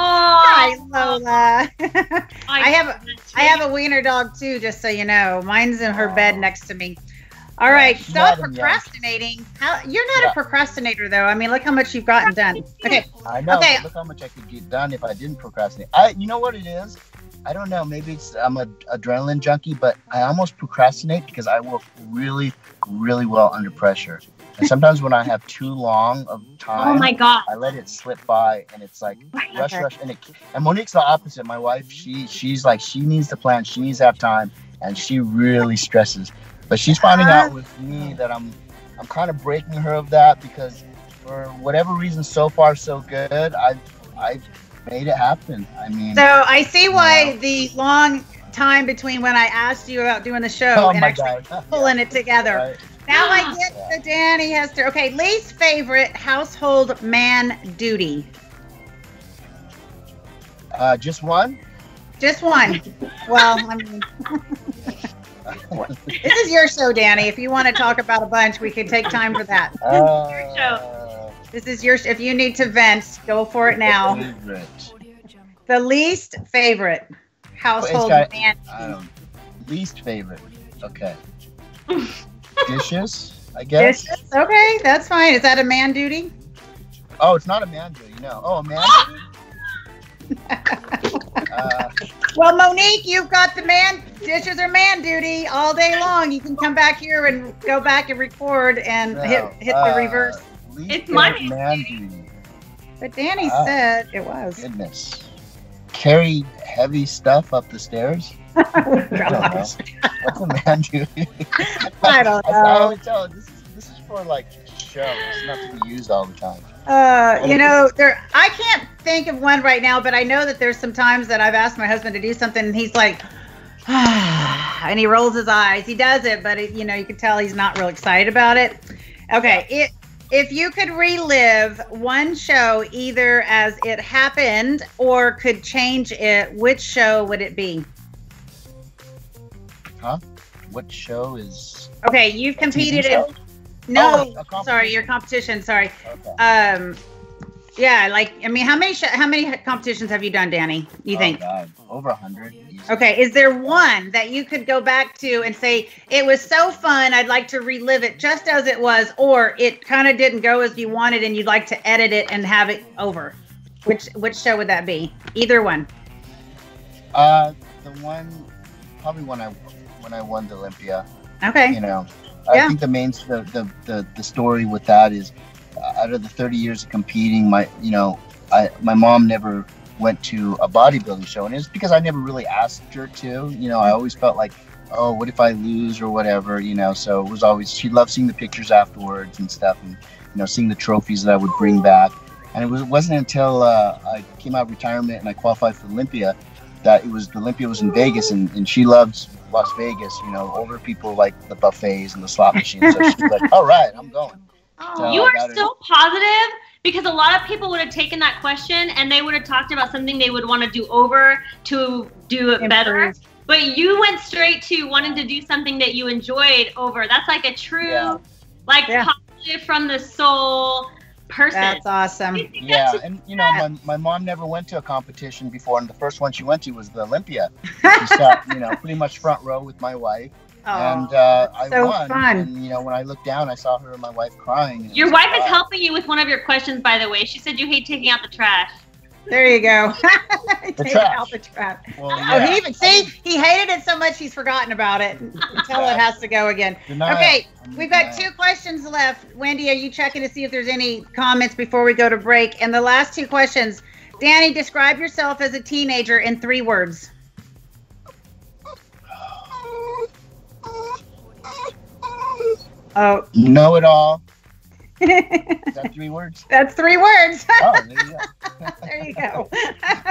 Hi, Lola. I have a, I have a wiener dog too, just so you know. Mine's in her bed next to me. All right, she's stop not in yet. procrastinating. How you're not Yeah. a procrastinator though. I mean, look how much you've gotten done. Okay, I know. Okay. Look how much I could get done if I didn't procrastinate. I, you know what it is? I don't know. Maybe it's I'm a adrenaline junkie, but I almost procrastinate because I work really, really well under pressure. And sometimes when I have too long of oh time, Oh my god. I let it slip by, and it's like rush, rush, and it. And Monique's the opposite. My wife, she she's like she needs to plan, she needs to have time, and she really stresses. But she's finding out with me that I'm I'm kind of breaking her of that because for whatever reason, so far so good. I've I've made it happen. I mean, so I see why Yeah. the long time between when I asked you about doing the show oh and actually god, pulling it together. Right. Now I get the Danny Hester. Okay, least favorite household man duty. Uh, just one. Just one. Well, I mean, this is your show, Danny. If you want to talk about a bunch, we could take time for that. Uh, This is your. If you need to vent, go for it now. favorite. The least favorite household got- man. Um, least favorite. Okay. Dishes, I guess. Dishes. Okay, that's fine. Is that a man duty? Oh, it's not a man duty, no. Oh, a man duty? uh, Well, Monique, you've got the man. Dishes are man duty all day long. You can come back here and go back and record and no, hit hit uh, the reverse. least It's my man duty. But Danny ah. said it was. Goodness. Carry heavy stuff up the stairs. Know. What's a man duty? I don't I, always tell this is this is for like show. It's not to be used all the time. Uh, you know, there. I can't think of one right now, but I know that there's some times that I've asked my husband to do something, and he's like, and he rolls his eyes. He does it, but it, you know, you can tell he's not real excited about it. Okay, it. If you could relive one show either as it happened or could change it, which show would it be? What show is Okay, you've competed in. No, Oh, sorry, your competition. Sorry. Okay. Um, yeah, like I mean, how many how many competitions have you done, Danny? You Oh, think? God, over a hundred. Okay, is there one that you could go back to and say it was so fun? I'd like to relive it just as it was, or it kind of didn't go as you wanted, and you'd like to edit it and have it over. Which which show would that be? Either one. Uh, the one, probably one I when I won the Olympia. Okay. You know, Yeah. I think the main the, the the the story with that is, uh, out of the thirty years of competing, my you know, I my mom never went to a bodybuilding show, and it's because I never really asked her to. You know, I always felt like, oh, what if I lose or whatever, you know. So it was always she loved seeing the pictures afterwards and stuff, and you know, seeing the trophies that I would bring back. And it was, wasn't until uh, I came out of retirement and I qualified for Olympia that it was the Olympia was in Vegas, and, and she loves Las Vegas. You know, older people like the buffets and the slot machines. So she's like, all right, I'm going. Oh, you are got it. so positive because a lot of people would have taken that question and they would have talked about something they would want to do over to do it better. But you went straight to wanting to do something that you enjoyed over. That's like a true, Yeah. like Yeah. positive from the soul person. That's awesome. Yeah, and you know, my, my mom never went to a competition before, and the first one she went to was the Olympia. She sat, you know, pretty much front row with my wife, and uh, I so won. fun. And you know, when I looked down, I saw her and my wife crying. Your wife like, is wow. helping you with one of your questions, by the way. She said you hate taking out the trash. There you go. Take trash. out the trash. Well, Oh, he even see he hated it so much he's forgotten about it until it has to go again. Denial. Okay, I'm we've got denial. two questions left. Wendy, are you checking to see if there's any comments before we go to break? And the last two questions. Danny, describe yourself as a teenager in three words. Oh, Know it all. Is that three words? that's three words. Oh, there you go. there you go.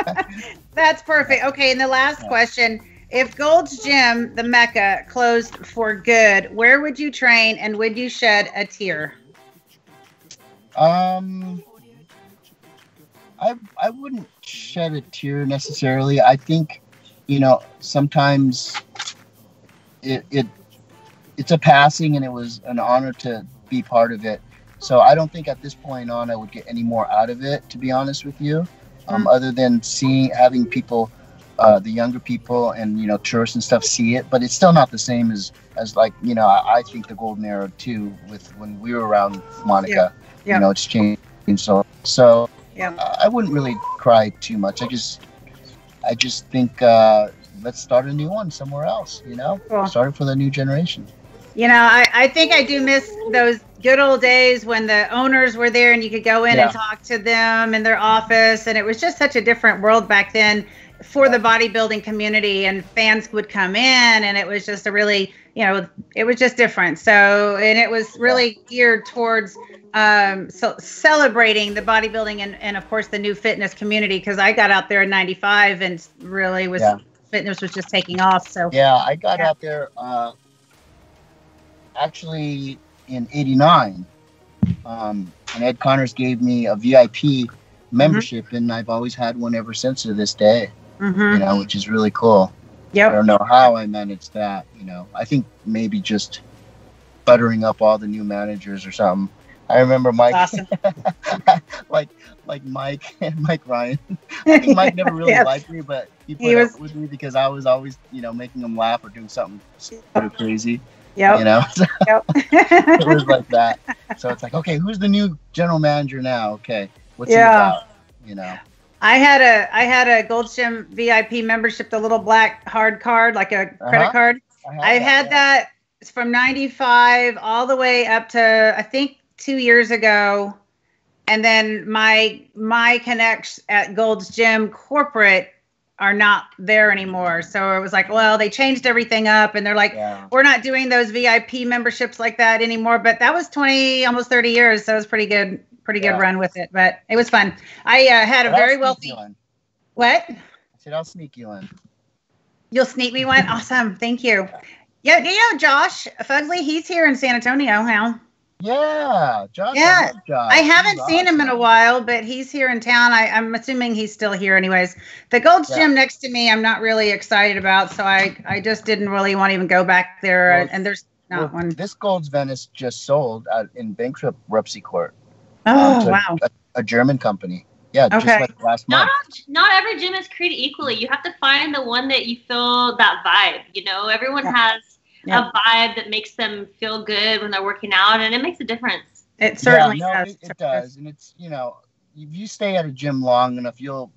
That's perfect. Okay, and the last question. If Gold's Gym, the Mecca, closed for good, where would you train and would you shed a tear? Um, I I wouldn't shed a tear necessarily. I think, you know, sometimes it it it's a passing, and it was an honor to be part of it. So I don't think at this point on I would get any more out of it, to be honest with you, um, other than seeing having people. Uh, the younger people and you know tourists and stuff see it, but it's still not the same as as like you know I, I think the golden era too with when we were around Monica. Yeah. You know, it's changed. So so Yeah. I I wouldn't really cry too much. I just I just think uh, let's start a new one somewhere else. You know, Cool. start it for the new generation. You know, I, I think I do miss those good old days when the owners were there and you could go in Yeah. and talk to them in their office. And it was just such a different world back then for the bodybuilding community. And fans would come in and it was just a really, you know, it was just different. So, and it was really geared towards um, so celebrating the bodybuilding and, and of course the new fitness community because I got out there in 95 and really was Yeah. fitness was just taking off. So, Yeah, I got Yeah. out there uh, actually in '89, um, and Ed Connors gave me a VIP membership, and I've always had one ever since to this day. Mm-hmm. You know, which is really cool. I don't know how I managed that. You know, I think maybe just buttering up all the new managers or something. I remember Mike, Awesome. like like Mike and Mike Ryan. I think Mike never really Yes. liked me, but he put He up with me because I was always, you know, making him laugh or doing something sort of crazy. Yep. You know, Yep. it was like that. So it's like, okay, who's the new general manager now? Okay, what's Yeah. he about? You know, I had a I had a Gold's Gym VIP membership, the little black hard card, like a credit Uh-huh. card. I've had yeah. that from 95 all the way up to I think 2 years ago. And then my my connects at Gold's Gym corporate are not there anymore. So it was like, well, they changed everything up and they're like Yeah. we're not doing those VIP memberships like that anymore, but that was 20 almost 30 years, so it was pretty good pretty good run with it, but it was fun. I uh, had a I'll very wealthy what? I said I'll sneak you in. You'll sneak me one? Awesome. Thank you. Yeah, do you know Josh Fugsley? He's here in San Antonio now. Yeah, Josh. Yeah, I, Josh. I haven't seen him in a while, but he's here in town. I, I'm assuming he's still here anyways. The Gold's Yeah. Gym next to me, I'm not really excited about, so I, I just didn't really want to even go back there. Well, and there's not Well, one. This Gold's Venice just sold out in bankruptcy court. Oh, um, to wow. A, a German company. Yeah, just Okay. like last Not month. all, not every gym is created equally. You have to find the one that you feel that vibe. You know, everyone Yeah. has Yeah. a vibe that makes them feel good when they're working out, and it makes a difference. It certainly yeah, no, has. it, it does, and it's you know, if you stay at a gym long enough, you'll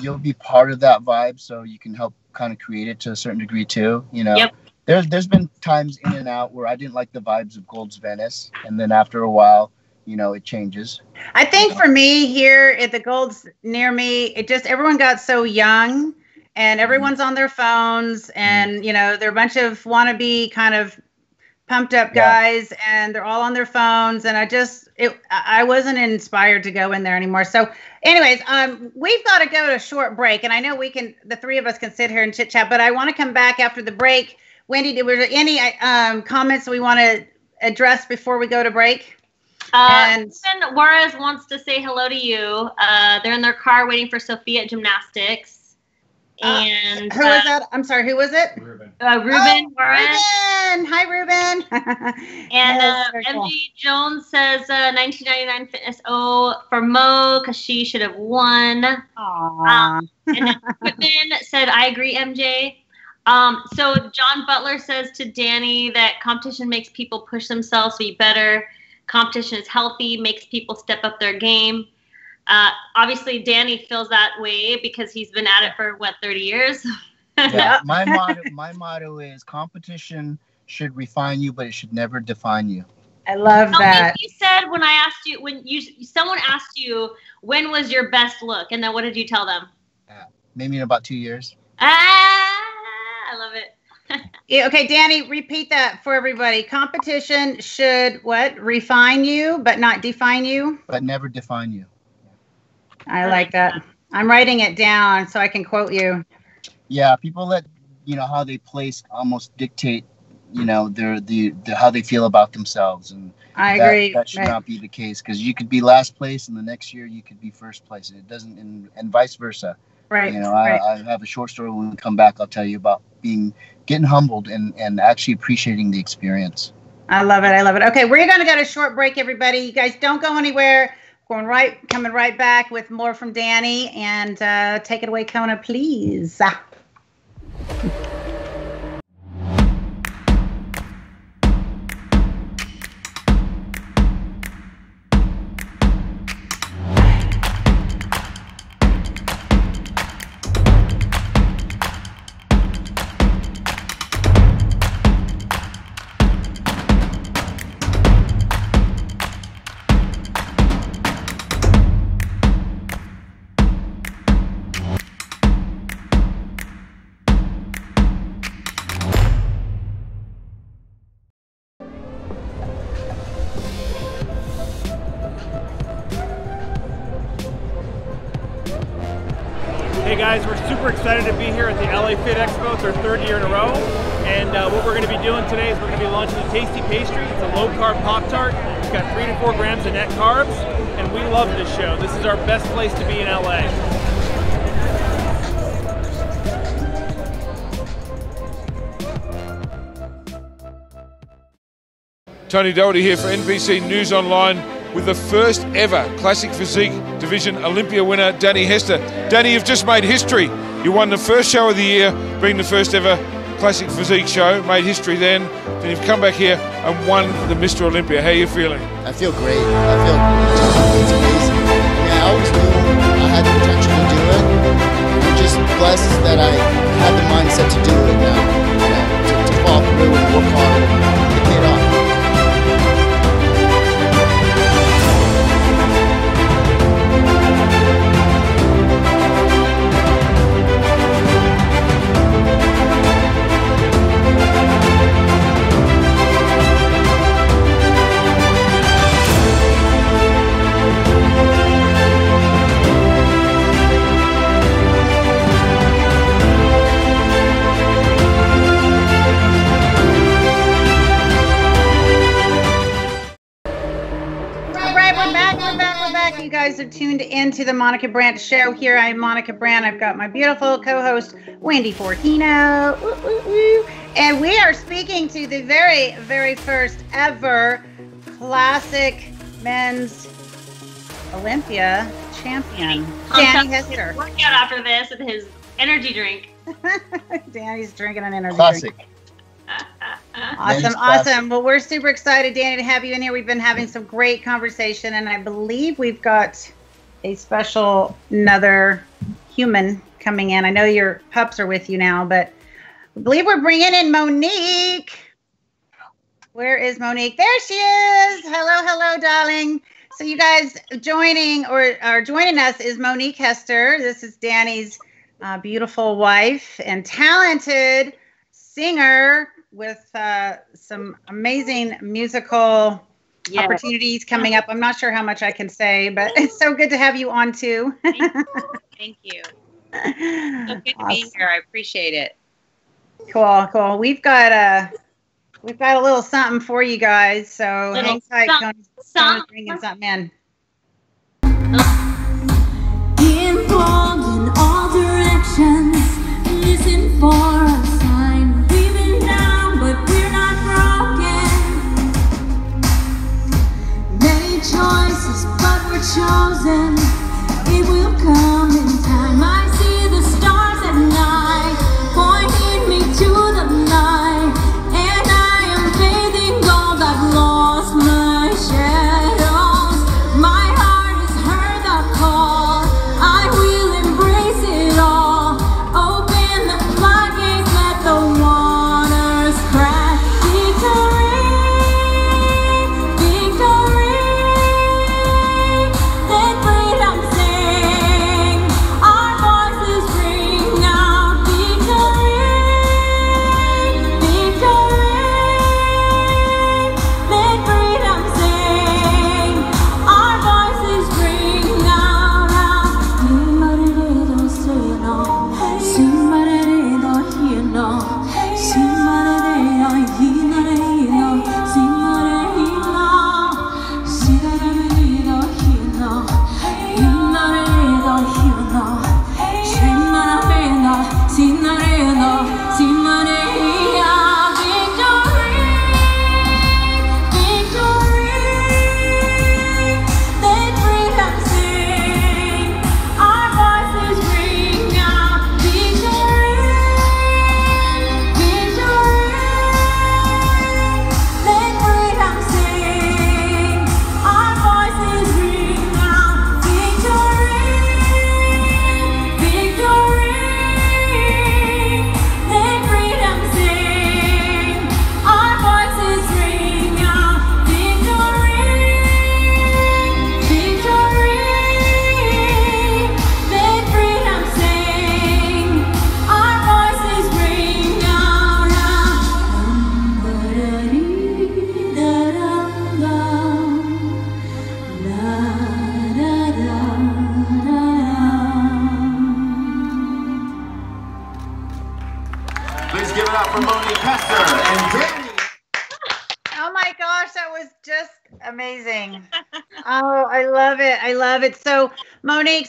you'll be part of that vibe, so you can help kind of create it to a certain degree too. You know, Yep. there's there's been times in and out where I didn't like the vibes of Gold's Venice, and then after a while, you know, it changes. I think for me here at the Golds near me, it just everyone got so young and everyone's on their phones and you know they're a bunch of wannabe kind of pumped up Yeah. guys and they're all on their phones and I just it I I wasn't inspired to go in there anymore. So anyways, um we've got to go to a short break and I know we can the three of us can sit here and chit chat, but I want to come back after the break. Wendy, did were there any um comments we want to address before we go to break? Uh, And- Susan Juarez wants to say hello to you. Uh, they're in their car waiting for Sophia at gymnastics. Uh, And Who was that? I'm sorry, who was it? Uh, Ruben Oh, Ruben. Hi, Ruben. And Yes, uh, very MG cool. Jones says uh, 1999 Fitness O for Mo because she should have won. Aw. And then said, I agree, MJ. Um, so John Butler says to Danny that competition makes people push themselves to be better. Competition is healthy, makes people step up their game. Uh, obviously, Danny feels that way because he's been at it for what 30 years. Yeah, my motto my motto is competition should refine you, but it should never define you. I love Tell that. what you said when I asked you when you someone asked you when was your best look, and then what did you tell them? Maybe in about two years. Ah, I love it. Yeah, okay, Danny, repeat that for everybody. Competition should what? Refine you, but not define you. But never define you. I like that. I'm writing it down so I can quote you. Yeah, people let you know how they place almost dictate, you know, their the, the how they feel about themselves, and I that, agree. that should Right. not be the case because you could be last place, and the next year you could be first place, and it doesn't, and, and vice versa. right. You know, right. I, I have a short story when we come back. I'll tell you about being getting humbled and and actually appreciating the experience. I love it. I love it. Okay, we're going to go to a short break, everybody. You guys don't go anywhere. Going right, coming right back with more from Danny, and uh, take it away, Kona, please. Tony Doherty here for NBC News Online with the first ever Classic Physique Division Olympia winner, Danny Hester. Danny, you've just made history. You won the first show of the year, being the first ever Classic Physique show, made history then. Then you've come back here and won the Mr. Olympia. How are you feeling? I feel great. I feel it's amazing. Yeah, I always knew I had the potential to do it. I'm just blessed that I had the mindset to do it now. You know, to, to fall through and work hard. Guys are tuned into the Monica Brant Show. Here I am, Monica Brant. I've got my beautiful co-host Wendy Fortino, Woo, woo, woo. and we are speaking to the very, very first ever classic men's Olympia champion, Danny Hester. Workout after this with his energy drink. Danny's drinking an energy drink. Awesome, awesome. Well, we're super excited, Danny, to have you in here. We've been having some great conversation, and I believe we've got a special another human coming in. I know your pups are with you now, but I believe we're bringing in Monique. Where is Monique? There she is. Hello, hello, darling. So you guys joining or are joining us is Monique Hester. This is Danny's uh, beautiful wife and talented singer with uh, some amazing musical Yes. opportunities coming up. I'm not sure how much I can say, but it's so good to have you on too. Thank you. So good to be here. I appreciate it. Cool, cool. We've got a we've got a little something for you guys. So Little hang tight. some- Tony's, Tony's bringing something in. Being in all directions. Listen for choices, but we're chosen. It will come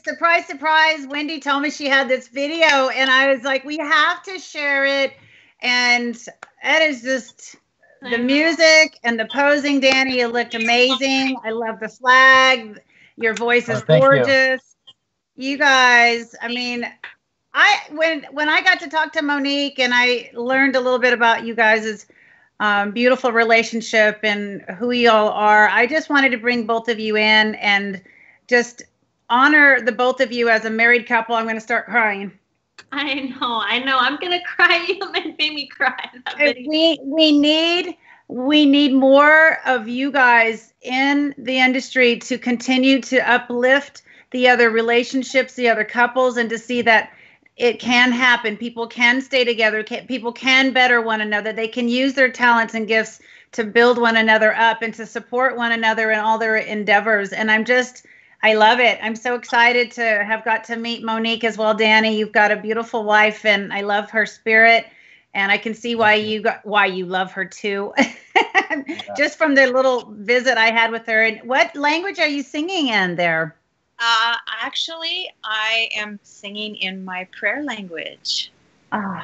surprise, surprise, Wendy told me she had this video, and I was like, we have to share it. And that is just the music and the posing, Danny, you looked amazing. I love the flag. Your voice is Oh, thank you. gorgeous. You. guys, I mean, I when when I got to talk to Monique and I learned a little bit about you guys' um, beautiful relationship and who y'all are, I just wanted to bring both of you in and just honor the both of you as a married couple. I'm going to start crying. I know, I know. I'm gonna cry. You made me cry. in that video. we we need we need more of you guys in the industry to continue to uplift the other relationships the other couples and to see that it can happen people can stay together can, people can better one another they can use their talents and gifts to build one another up and to support one another in all their endeavors and i'm just I love it. I'm so excited to have got to meet Monique as well, Danny. You've got a beautiful wife, and I love her spirit, and I can see why you got why you love her too. Just from the little visit I had with her. And what language are you singing in there? Uh, actually, I am singing in my prayer language. Oh,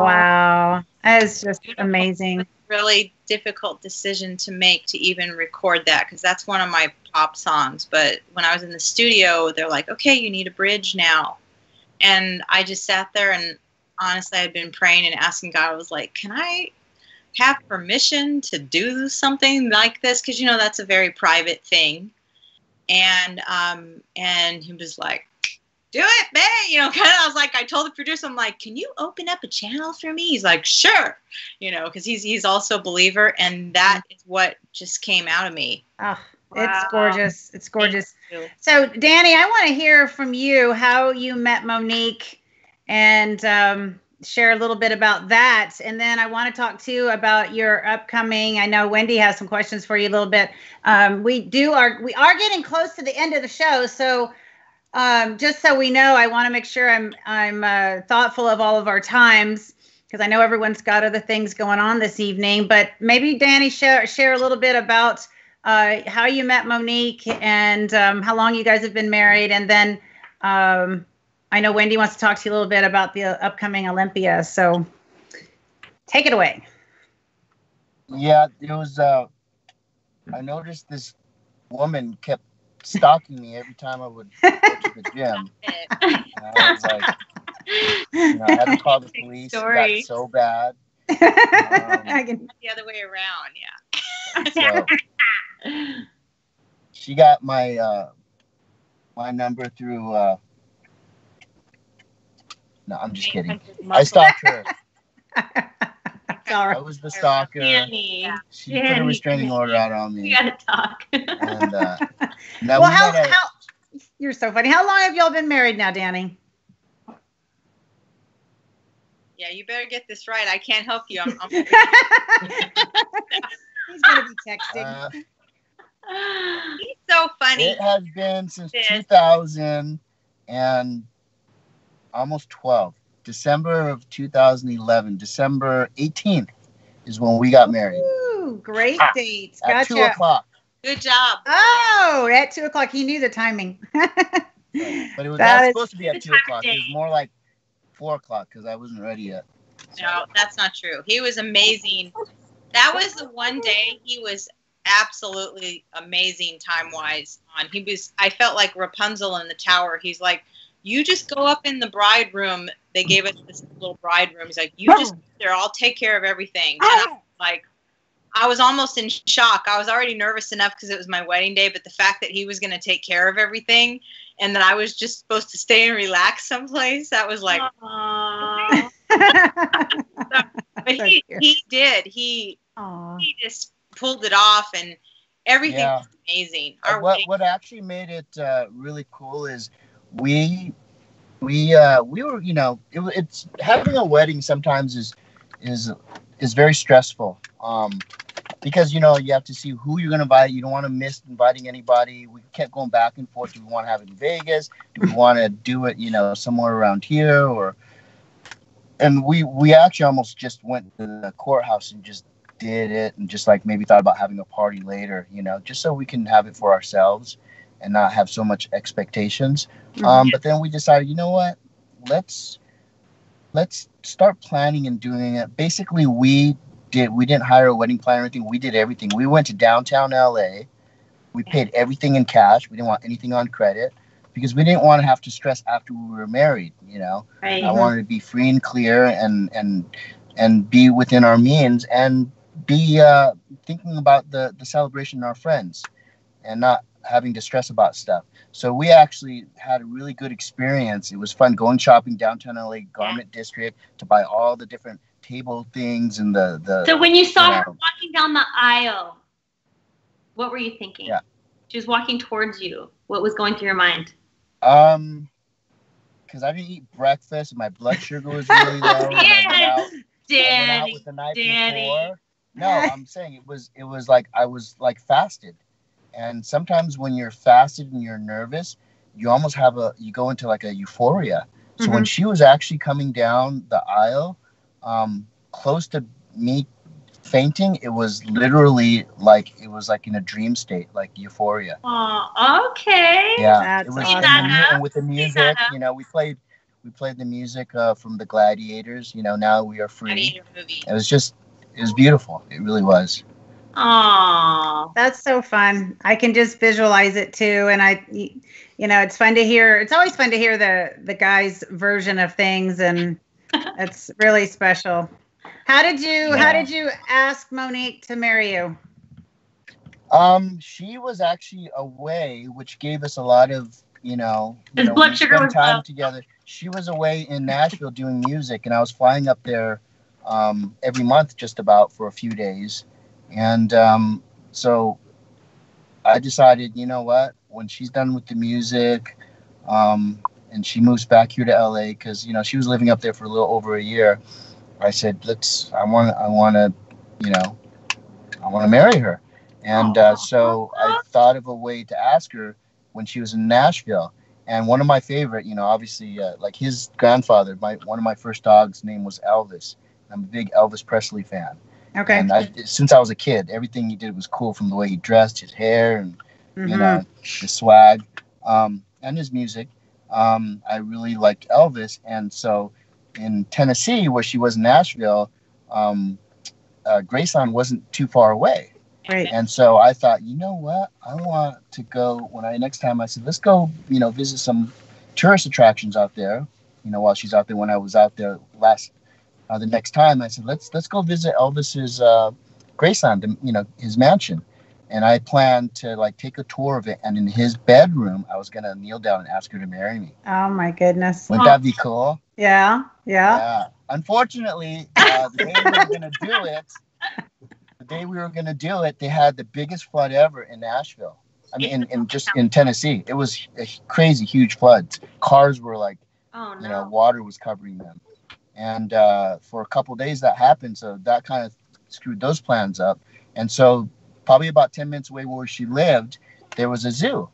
wow, that is just amazing. Really difficult decision to make to even record that because that's one of my pop songs. But when I was in the studio, they're like, "Okay, you need a bridge now," and I just sat there and honestly, I'd been praying and asking God. I was like, "Can I?" have permission to do something like this because you know that's a very private thing and um and he was like do it man you know kind of i was like i told the producer i'm like can you open up a channel for me he's like sure you know because he's he's also a believer and that is what just came out of me Oh, it's gorgeous. It's gorgeous. So, Danny, I want to hear from you how you met Monique and um, share a little bit about that. And then I want to talk to you about your upcoming. I know Wendy has some questions for you a little bit. Um, we do are we are getting close to the end of the show, so um, just so we know, I want to make sure I'm I'm uh, thoughtful of all of our times because I know everyone's got other things going on this evening. But maybe Danny share share a little bit about uh, how you met Monique and um, how long you guys have been married, and then um, I know Wendy wants to talk to you a little bit about the upcoming Olympia. So take it away. Yeah, it was. Uh, I noticed this woman kept stalking me every time I would go to the gym. And I was like, you know, I had to call the police. It got so bad. I can, the other way around yeah So she got my uh, my number through. Uh, no, I'm just kidding. I stalked her. it's all I was the stalker. Danny, She put a restraining order out on we me. gotta talk. And uh, now Well, we how, had a, how you're so funny. How long have y'all been married now, Danny? yeah you better get this right i can't help you i'm, I'm He's gonna be texting. uh, he's so funny it has been since Yes. 2000 and almost 12. December of 2011, December 18th is when we got married Ooh, great Ah, dates. at two o'clock. good job Oh, at two o'clock. He knew the timing. But it was That not supposed to be at two time of o'clock. It was more like four o'clock because I wasn't ready yet. No, that's not true. He was amazing. That was the one day he was absolutely amazing time wise on. He was I felt like Rapunzel in the tower. He's like, You just go up in the bride room. They gave us this little bride room. He's like, You just there, I'll take care of everything. And I'm like I was almost in shock. I was already nervous enough because it was my wedding day, but the fact that he was gonna take care of everything and that I was just supposed to stay and relax someplace, that was like but So he, he did. He Aw. he just pulled it off and everything Yeah. was amazing. Our what wedding- what actually made it uh, really cool is we we uh, we were you know it, it's having a wedding sometimes is is is very stressful um, because you know you have to see who you're gonna invite. You don't want to miss inviting anybody. We kept going back and forth. Do we want to have it in Vegas? Do we want to do it you know somewhere around here or? And we we actually almost just went to the courthouse and just did it and just like maybe thought about having a party later, you know, just so we can have it for ourselves and not have so much expectations. Um, but then we decided, you know what? Let's let's start planning and doing it. Basically, we did we didn't hire a wedding planner or anything. We did everything. We went to downtown LA. We paid everything in cash. We didn't want anything on credit because we didn't want to have to stress after we were married. You know, Right. I wanted to be free and clear and and and be within our means and be uh, thinking about the the celebration of our friends and not having to stress about stuff. So we actually had a really good experience. It was fun going shopping downtown LA Garment District to buy all the different table things and the the So when you saw Yeah. her walking down the aisle, what were you thinking? Yeah. She was walking towards you. What was going through your mind? um because I didn't eat breakfast and my blood sugar was really low. and I went Yes, out- I went out Danny. with the night Danny. before. No, I'm saying it was it was like I was like fasted. And sometimes when you're fasted and you're nervous, you almost have a you go into like a euphoria. So when she was actually coming down the aisle, um, close to me fainting, it was literally like it was like in a dream state, like euphoria. Oh, okay. Yeah, That's it was awesome. and, the mu- Susanna. and with the music, you know, we played we played the music uh, from the Gladiators. You know, now we are free. It was just it was beautiful. It really was. Aw. That's so fun. I can just visualize it too, and I, you know, it's fun to hear. It's always fun to hear the the guys' version of things, and it's really special. How did you How did you ask Monique to marry you? Um, she was actually away, which gave us a lot of, you know, you His know, blood sugar time low. together. She was away in Nashville doing music, and I was flying up there um, every month, just about for a few days, and um, so I decided, you know what, when she's done with the music, um, and she moves back here to LA, because you know she was living up there for a little over a year. I said, let's. I want. I want to, you know, I want to marry her. And uh, so I thought of a way to ask her when she was in Nashville. And one of my favorite, you know, obviously, uh, like his grandfather, my one of my first dogs' name was Elvis. I'm a big Elvis Presley fan. Okay. And I, since I was a kid, everything he did was cool from the way he dressed, his hair, and you Mhm. know, the swag, um, and his music. Um, I really liked Elvis, and so in Tennessee, where she was in Nashville, um, uh, Graceland wasn't too far away. Right. And so I thought, you know what? I want to go when I next time I said, let's go, you know, visit some tourist attractions out there. You know, while she's out there, when I was out there last, uh, the next time I said, let's let's go visit Elvis's uh, Graceland, you know, his mansion. And I planned to like take a tour of it. And in his bedroom, I was gonna kneel down and ask her to marry me. Oh my goodness. Wouldn't that be cool? Yeah. Yeah. Yeah. Unfortunately, uh, the day we were gonna do it, the day we were gonna do it, they had the biggest flood ever in Nashville. I mean, in, in just in Tennessee, it was a crazy, huge floods. Cars were like, Oh you know, water was covering them, and uh, for a couple days that happened. So that kind of screwed those plans up. And so, probably about ten minutes away where she lived, there was a zoo,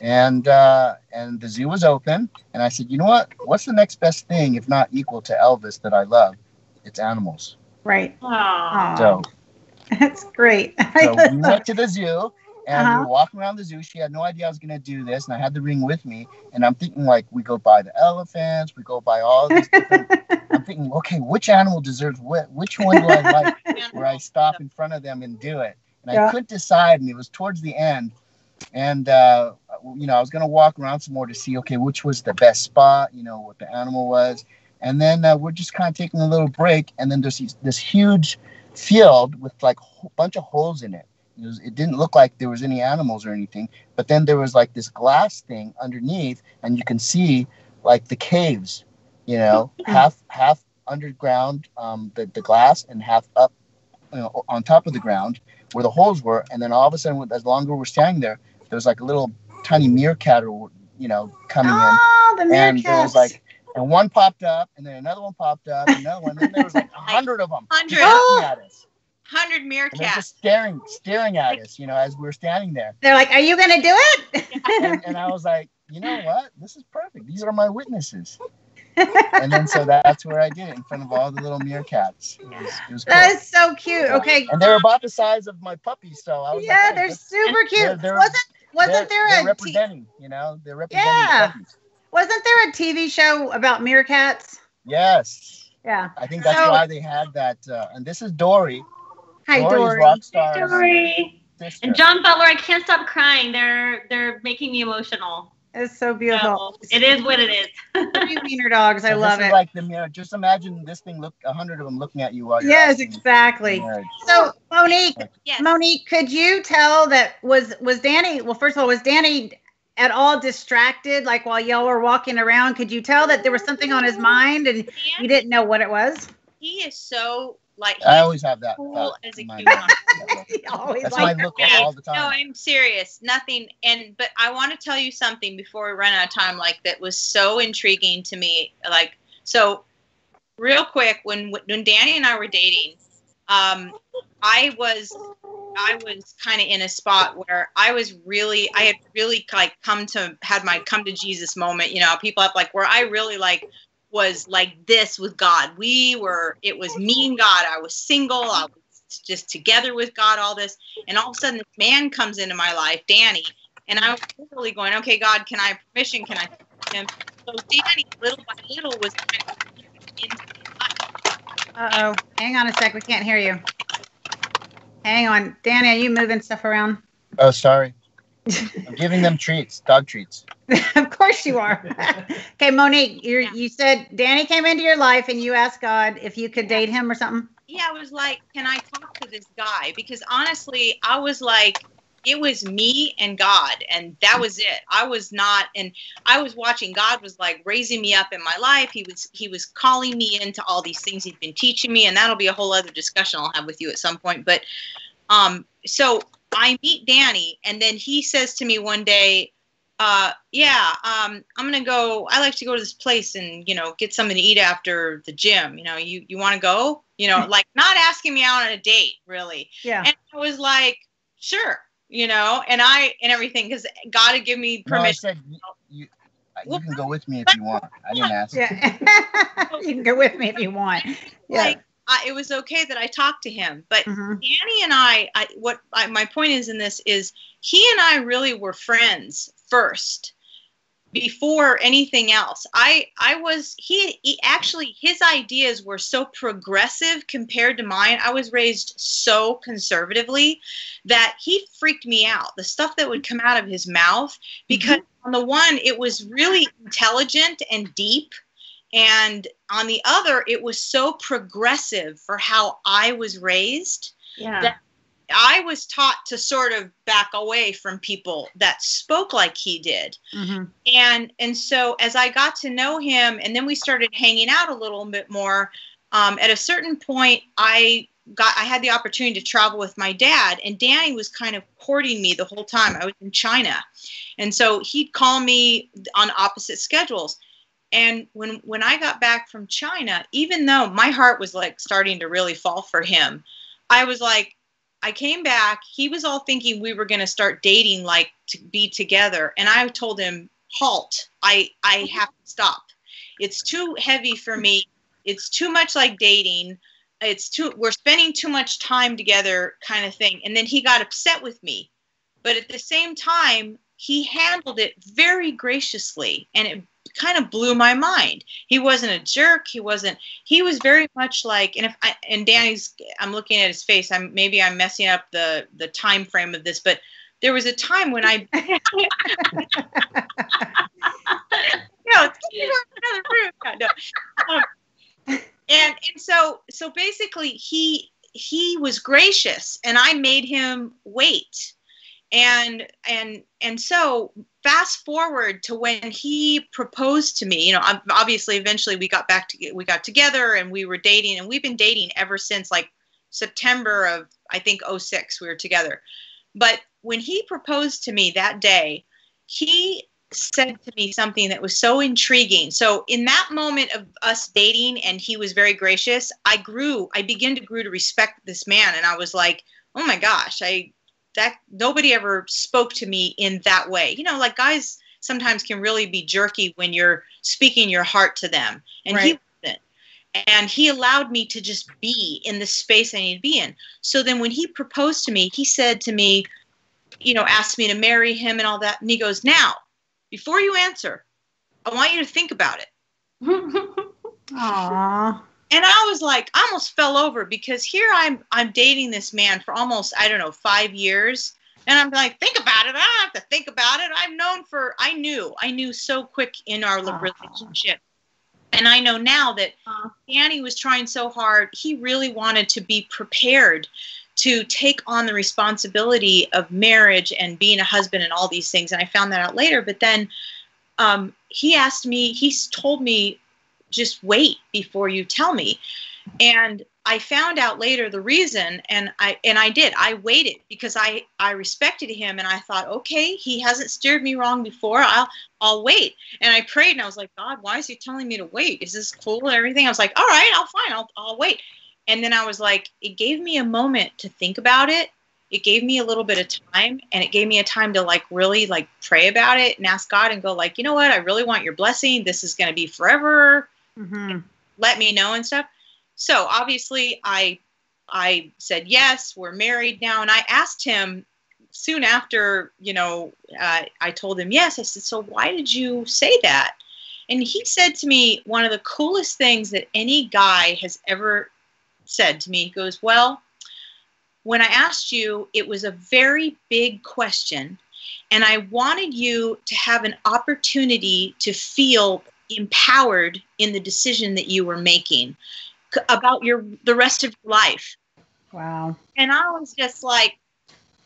and uh, and the zoo was open. And I said, you know what? What's the next best thing, if not equal to Elvis, that I love? It's animals. Right. Aw. Oh, So, that's great. so we went to the zoo. And we Uh-huh. were walking around the zoo. She had no idea I was going to do this. And I had the ring with me. And I'm thinking, like, we go by the elephants, we go by all these different. I'm thinking, okay, which animal deserves what? Which one do I like? where I stop in front of them and do it. And Yeah. I couldn't decide, and it was towards the end. And uh, you know, I was gonna walk around some more to see, okay, which was the best spot, you know, what the animal was. And then uh, we're just kind of taking a little break, and then there's this huge field with like a bunch of holes in it. It, was, it didn't look like there was any animals or anything, but then there was like this glass thing underneath, and you can see like the caves, you know, half half underground, um, the the glass, and half up you know, on top of the ground where the holes were. And then all of a sudden, as longer we're standing there, there was like a little tiny meerkat, or, you know, coming Oh, the in. And there was like, and one popped up, and then another one popped up, and another one. And then there was like a hundred of them Hundred. looking at us. Hundred meerkats. just staring, staring at us, you know, as we're standing there. They're like, "Are you gonna do it?" And, and I was like, you know what? This is perfect. These are my witnesses. and then so that's where I did it in front of all the little meerkats. It was, it was cool. that is so cute. Okay. And they're about the size of my puppy, so I was Yeah, like, hey, they're this- super cute. they're- they're- wasn't wasn't they're, there they're a t- representing, you know, they're representing Yeah. puppies. wasn't there a TV show about meerkats? Yes. Yeah. I think that's So- why they had that. Uh, and this is Dory. Hi, Dory's Dory. rock stars sister. And John Butler, I can't stop crying. They're they're making me emotional. It's so beautiful. So, it is what it is. Three wiener dogs. I So love this it. Is like the mirror. Just imagine this thing. Look, a hundred of them looking at you while you're. yes, exactly. So Monique, Yes. Monique, could you tell that was was Danny? Well, first of all, was Danny at all distracted? Like while y'all were walking around, could you tell that there was something on his mind and you Dan, didn't know what it was? he is so like I always have that. cool as a my always That's like my look Okay, all the time. No. I'm serious. Nothing. And but I want to tell you something before we run out of time. Like that was so intriguing to me. Like so, real quick when when Danny and I were dating, um, I was I was kind of in a spot where I was really I had really like come to had my come to Jesus moment. You know, people have like where I really like was like this with God. We were it was me and God. I was single. I was just together with God. All this, and all of a sudden, this man comes into my life, Danny, and I was literally going, "Okay, God, can I have permission? Can I?" Him? So Danny, little by little, was kind of into my life. Uh oh. Hang on a sec. We can't hear you. Hang on. Danny, are you moving stuff around? Oh, sorry. I'm giving them treats, dog treats. of course you are. okay, Monique, you Yeah. you said Danny came into your life and you asked God if you could date him or something. yeah, I was like, can I talk to this guy? Because honestly, I was like, it was me and God, and that was it. I was not, and I was watching God was like raising me up in my life. He was he was calling me into all these things he'd been teaching me, and that'll be a whole other discussion I'll have with you at some point. But um, so I meet Danny, and then he says to me one day, uh, yeah, um, I'm gonna go. I like to go to this place and you know get something to eat after the gym. You know, you you want to go? You know, like not asking me out on a date, really. Yeah. And I was like, sure, you know, and I and everything because God had given me No, I permission. said you, you, you can go with me if you want. I didn't ask. Yeah. you can go with me if you want. Yeah. Like I, it was okay that I talked to him, but Mhm. Danny and I, I what I, my point is in this is he and I really were friends first before anything else. I I was he, he actually his ideas were so progressive compared to mine. I was raised so conservatively that he freaked me out. The stuff that would come out of his mouth mm-hmm. because on the one it was really intelligent and deep and on the other it was so progressive for how I was raised. Yeah. That- I was taught to sort of back away from people that spoke like he did. Mhm. And and so as I got to know him and then we started hanging out a little bit more, um, at a certain point I got I had the opportunity to travel with my dad and Danny was kind of courting me the whole time. I was in China. And so he'd call me on opposite schedules. And when when I got back from China, even though my heart was like starting to really fall for him, I was like, I came back. He was all thinking we were going to start dating, like to be together. And I told him, halt. I, I have to stop. It's too heavy for me. It's too much like dating. It's too, we're spending too much time together, kind of thing. And then he got upset with me. But at the same time, he handled it very graciously. And it kind of blew my mind. He wasn't a jerk. He wasn't, he was very much like, and if I, and Danny's, I'm looking at his face. I'm maybe I'm messing up the the time frame of this, but there was a time when I, no, another room. No, no. Um, and and so so basically he he was gracious, and I made him wait, and and and so fast forward to when he proposed to me you know obviously eventually we got back to we got together and we were dating and we've been dating ever since like september of i think 06 we were together. But when he proposed to me that day he said to me something that was so intriguing. So in that moment of us dating and he was very gracious i grew i began to grew to respect this man and i was like oh my gosh i that nobody ever spoke to me in that way. You know, like guys sometimes can really be jerky when you're speaking your heart to them. And he wasn't. And he allowed me to just be in the space I need to be in. So then when he proposed to me, he said to me, you know, asked me to marry him and all that. And he goes, Now, before you answer, I want you to think about it. Aw. And I was like, I almost fell over because here I'm I'm dating this man for almost I don't know five years, and I'm like, think about it. I don't have to think about it. I'm known for I knew I knew so quick in our Aw. relationship, and I know now that Aw. Danny was trying so hard. He really wanted to be prepared to take on the responsibility of marriage and being a husband and all these things. And I found that out later. But then um, he asked me, he's told me, just wait before you tell me. And I found out later the reason, and I and I did. I waited because I I respected him, and I thought, okay, he hasn't steered me wrong before. I'll I'll wait. And I prayed, and I was like, God, why is he telling me to wait? Is this cool and everything? I was like, all right, I'll fine, I'll I'll wait. And then I was like, it gave me a moment to think about it. It gave me a little bit of time, and it gave me a time to like really like pray about it and ask God and go like, you know what? I really want your blessing. This is going to be forever Mhm. let me know and stuff. So obviously I I said yes, we're married now, and I asked him soon after, you know, uh, I told him yes. I said, so why did you say that? And he said to me one of the coolest things that any guy has ever said to me. He goes, well, when I asked you, it was a very big question, and I wanted you to have an opportunity to feel empowered in the decision that you were making about your the rest of your life. Wow. And I was just like,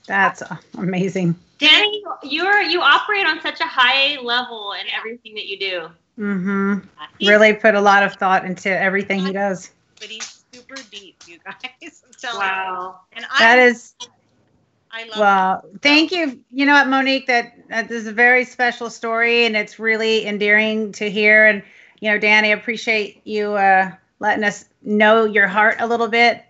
That's amazing. Danny, you're you operate on such a high level in everything that you do. hmm Really put a lot of thought into everything he does. but he's super deep, you guys. I'm telling Wow. you. And I, That is I love well. Thank you. You know what, Monique? That that is a very special story, and it's really endearing to hear. And you know, Danny, appreciate you uh, letting us know your heart a little bit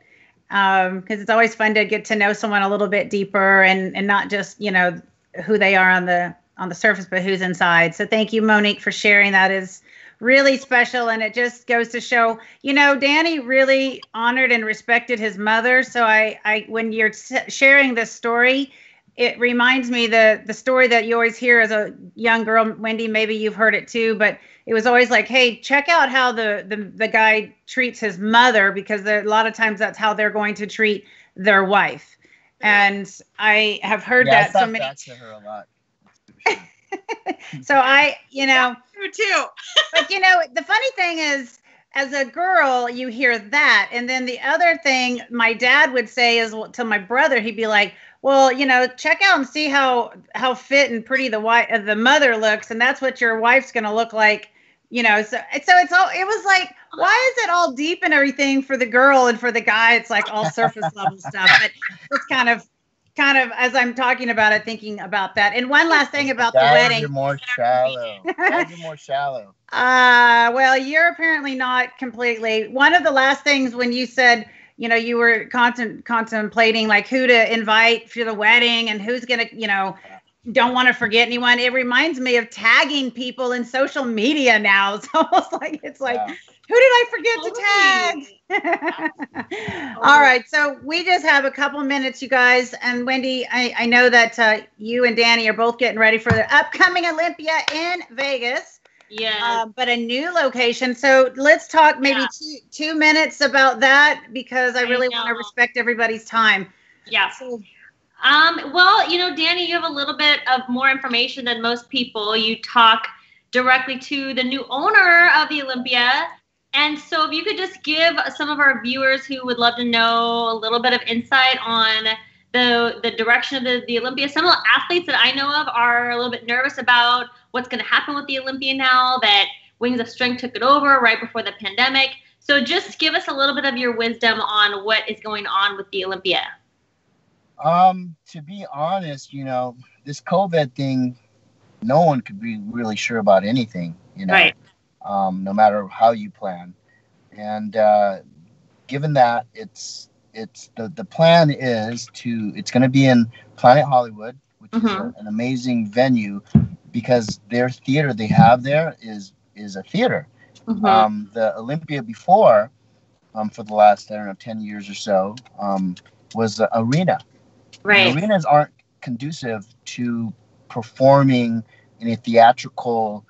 because it's always fun to get to know someone a little bit deeper and and not just you know who they are on the on the surface, but who's inside. So thank you, Monique, for sharing. That is really special, and it just goes to show, you know, Danny really honored and respected his mother. So I, I when you're sharing this story, it reminds me the the story that you always hear as a young girl, Wendy. Maybe you've heard it too, but it was always like, hey, check out how the the, the guy treats his mother because a lot of times that's how they're going to treat their wife. And I have heard yeah, I that so many. that to her a lot. So I, you know, too. but you know, the funny thing is, as a girl, you hear that, and then the other thing my dad would say is to my brother, he'd be like, "Well, you know, check out and see how how fit and pretty the wife, uh, the mother looks, and that's what your wife's gonna look like." You know, so so it's all it was like, why is it all deep and everything for the girl and for the guy? It's like all surface level stuff, but it's kind of kind of as I'm talking about it, thinking about that. And one last thing about the wedding. You're more shallow. You're more shallow. Uh, well, you're apparently not completely. One of the last things when you said, you know, you were contem- contemplating like who to invite for the wedding and who's going to, you know, don't want to forget anyone. It reminds me of tagging people in social media now. It's almost like it's like, Yeah. Who did I forget to tag? All right, so we just have a couple minutes, you guys. And Wendy, I, I know that uh, you and Danny are both getting ready for the upcoming Olympia in Vegas Yeah. um, but a new location. So let's talk maybe Yeah. two two minutes about that because I I really want to respect everybody's time. yeah. So Um, well, you know, Danny, you have a little bit of more information than most people. You talk directly to the new owner of the Olympia. And so if you could just give some of our viewers who would love to know a little bit of insight on the the direction of the, the Olympia. Some of the athletes that I know of are a little bit nervous about what's going to happen with the Olympia now that Wings of Strength took it over right before the pandemic. So just give us a little bit of your wisdom on what is going on with the Olympia. Um, to be honest, you know, this COVID thing, no one could be really sure about anything, you know, Right. Um, no matter how you plan. And uh, given that it's it's the, the plan is to it's going to be in Planet Hollywood, which is a, Mhm. an amazing venue because their theater they have there is is a theater. Mhm. Um, the Olympia before, um, for the last I don't know ten years or so, um, was an arena. right. And arenas aren't conducive to performing in a theatrical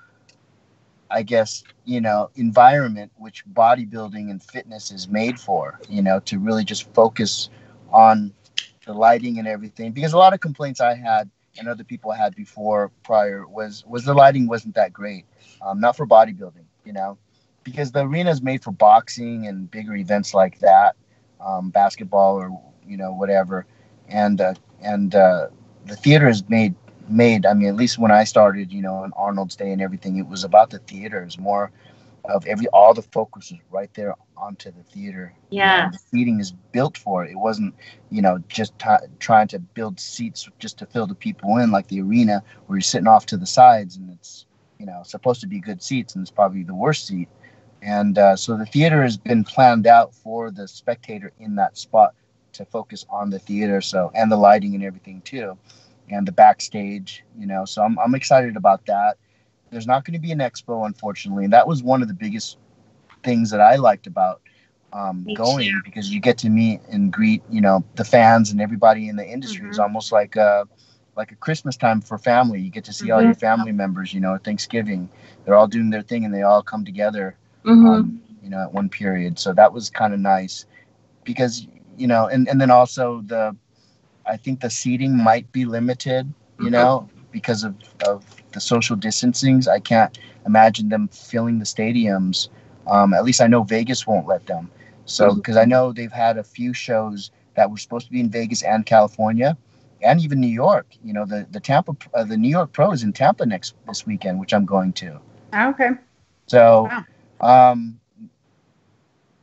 I guess, you know, environment which bodybuilding and fitness is made for, you know, to really just focus on the lighting and everything. Because a lot of complaints I had and other people had before prior was was the lighting wasn't that great. Um, not for bodybuilding, you know, because the arena is made for boxing and bigger events like that, um, basketball or you know whatever, and uh, and uh, the theater is made made. I mean, at least when I started, you know, on Arnold's Day and everything, it was about the theater. It was more of every all the focus was right there onto the theater. You know, Yeah. the seating is built for it. It wasn't, you know, just t- trying to build seats just to fill the people in like the arena where you're sitting off to the sides and it's, you know, supposed to be good seats and it's probably the worst seat. And uh, so the theater has been planned out for the spectator in that spot to focus on the theater. So and the lighting and everything too, and the backstage. You know, so I'm I'm excited about that. There's not going to be an expo, unfortunately, and that was one of the biggest things that I liked about um, going because you get to meet and greet, you know, the fans and everybody in the industry. It's almost like a like a Christmas time for family. You get to see all your family members. You know, at Thanksgiving, they're all doing their thing and they all come together Mhm. um, you know, at one period. So that was kind of nice because, you know, and, and then also the, I think the seating might be limited, you know, because of, of the social distancings. I can't imagine them filling the stadiums. Um, at least I know Vegas won't let them. So, because I know they've had a few shows that were supposed to be in Vegas and California. And even New York, you know, the the Tampa, uh, the New York Pro is in Tampa next this weekend, which I'm going to. Okay. So, um,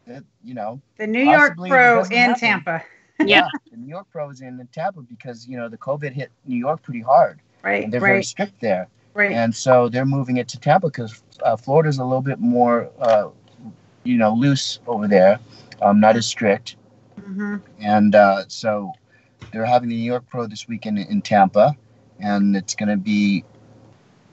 it, you know, The New York Possibly if it Pro in happen. Tampa. Yeah. the New York Pro is in Tampa because you know the COVID hit New York pretty hard, Right. and they're very strict there, Right. and so they're moving it to Tampa because uh, Florida's a little bit more, uh, you know, loose over there, um, not as strict, hmm and uh, so they're having the New York Pro this weekend in Tampa, and it's going to be,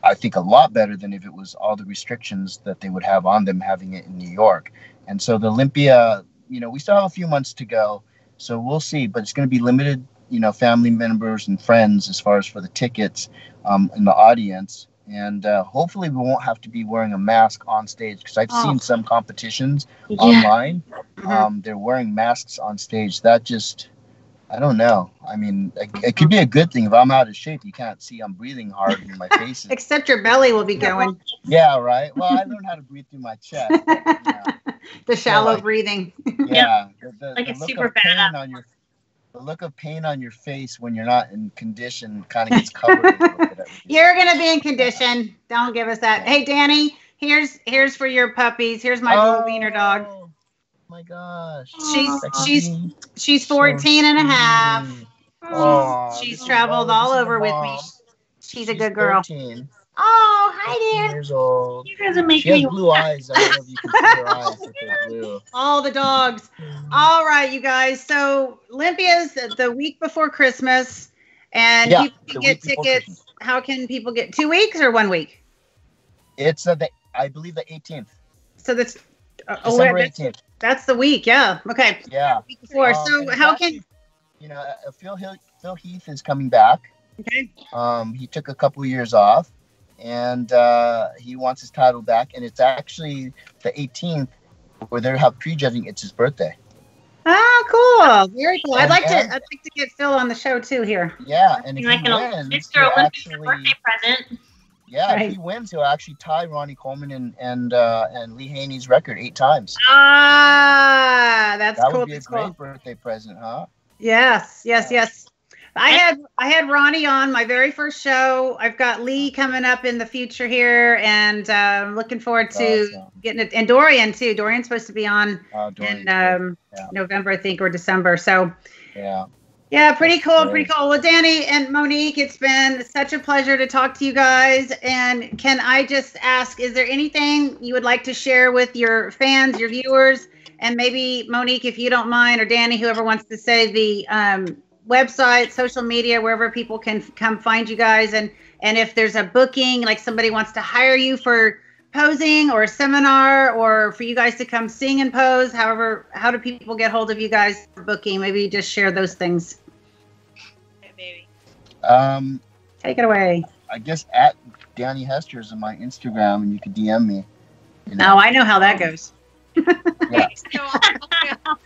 I think, a lot better than if it was all the restrictions that they would have on them having it in New York. And so the Olympia, you know, we still have a few months to go, so we'll see. But it's going to be limited, you know, family members and friends as far as for the tickets um, in the audience. And uh, hopefully, we won't have to be wearing a mask on stage because I've Oh. seen some competitions Yeah. online Mhm. um, they're wearing masks on stage. That just, I don't know. I mean, it, it could be a good thing if I'm out of shape. You can't see I'm breathing hard in my face. Except your belly will be going. Yeah, right. Well, I learned how to breathe through my chest. you know, the shallow like- breathing. yeah, the, the, Like the it's look super of pain bad. on your, the look of pain on your face when you're not in condition kind of gets covered. a little bit every day. You're gonna be in condition. Don't give us that. Hey, Danny, here's here's for your puppies. Here's my little oh, wiener dog. Oh, My gosh. She's That could she's be she's so 14 and a half. sweet. Aw, she's traveled oh, all over with me. mom. She's a She's good girl. 13, Oh, hi 13 there. years old. You guys are making She has me blue eyes. I don't know if you can see her eyes if blue. All the dogs. All right, you guys. So Olympia's the- week before Christmas, and Yeah, people can get tickets. How can people get two weeks or one week? It's uh, the I believe the 18th, So that's uh, oh, December that's, 18th. that's the week. Yeah. Okay. Yeah. Week before. Um, so how actually- can You know, uh, Phil Hill, Phil Heath is coming back. okay? Um, he took a couple years off, and uh, he wants his title back. And it's actually the 18th, where they have prejudging. It's his birthday. Ah, cool. Very cool. I'd And- like to. I'd like to get Phil on the show too here. Yeah, and if like he an wins, Mr. he'll actually birthday present. yeah, Right. if he wins, he'll actually tie Ronnie Coleman and and uh, and Lee Haney's record eight times. Ah, that's that cool. would be a That's great birthday present, huh? Yes, yes, yes. I had I had Ronnie on my very first show. I've got Lee coming up in the future here, and um, looking forward to Awesome. getting it. And Dorian too. Dorian's supposed to be on Uh, in um, Yeah. November, I think, or December. So yeah. yeah, pretty cool, pretty cool. Well, Danny and Monique, it's been such a pleasure to talk to you guys. And can I just ask, is there anything you would like to share with your fans, your viewers, and maybe Monique, if you don't mind, or Danny, whoever wants to say the um, website, social media, wherever people can come find you guys, and and if there's a booking, like somebody wants to hire you for posing or a seminar or for you guys to come sing and pose however how do people get hold of you guys for booking maybe just share those things Okay, baby. Um, Take it away. I guess at Danny Hester is on my Instagram, and you can DM me. You know? Oh, I know how that goes. Yeah.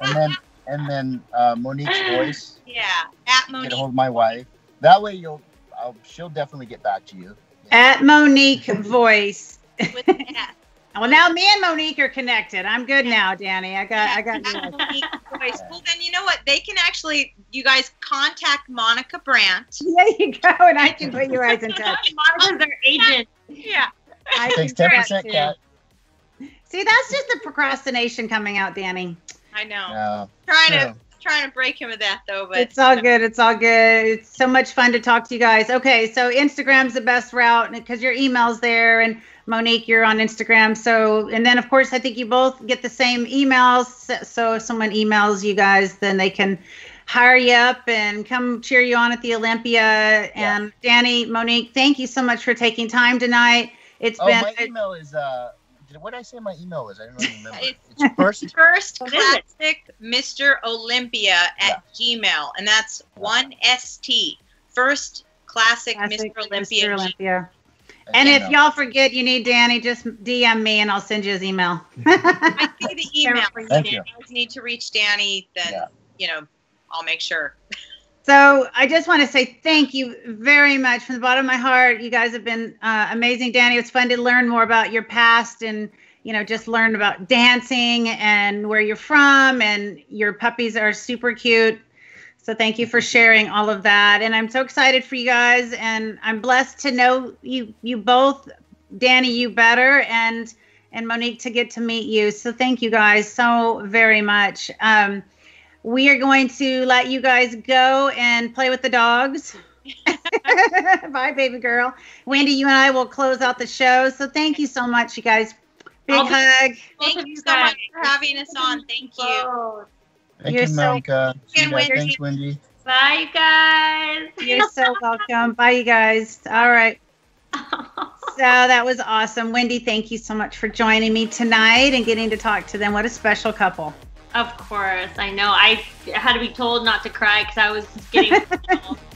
And then and then uh, Monique's voice. yeah, at Monique. Get a Monique. hold of my wife. That way, you'll I'll, she'll definitely get back to you. At Monique Voice. with an S. Well, now me and Monique are connected. I'm good now, Danny. I got, I got. At Monique Voice. Well, then you know what? They can actually, you guys contact Monica Brant. There you go, and I can put you guys in touch. Monica's their agent. Yeah. I Takes ten percent too. cat. See, that's just the procrastination coming out, Danny. I know. Yeah. trying to true. trying to break him of that though, but It's all good. It's all good. It's so much fun to talk to you guys. Okay, so Instagram's the best route because your email's there, and Monique, you're on Instagram. So, and then of course, I think you both get the same emails. So- So if someone emails you guys, then they can hire you up and come cheer you on at the Olympia. And Danny, Monique, thank you so much for taking time tonight. It's Oh, been my email is uh. Did, what did I say my email is? I don't really remember. It's- It's first. first What is it? classic Mr. Olympia at Gmail, and that's one ST. First classic, Classic Mr. Olympia. Mr. Olympia. And if y'all forget you need Danny, just DM me and I'll send you his email. I see the email. for you, Thank you. If you need to reach Danny, then Yeah. you know I'll make sure. So I just want to say thank you very much from the bottom of my heart. You guys have been uh, amazing, Danny. It's fun to learn more about your past and you know just learn about dancing and where you're from. And your puppies are super cute. So thank you for sharing all of that. And I'm so excited for you guys. And I'm blessed to know you you both, Danny, you better, and and Monique to get to meet you. So thank you guys so very much. Um, we are going to let you guys go and play with the dogs. Bye, baby girl. Wendy, you and I will close out the show. So thank you so much, you guys. Big I'll be- hug. Thank you you so much for having us on. Thank you. Whoa. Thank You're you, so- Monica. And Yeah, Wendy. Thanks, Wendy. Bye, you guys. You're so welcome. Bye, you guys. All right. So that was awesome. Wendy, thank you so much for joining me tonight and getting to talk to them. What a special couple. Of course, I know. I had to be told not to cry because I was getting.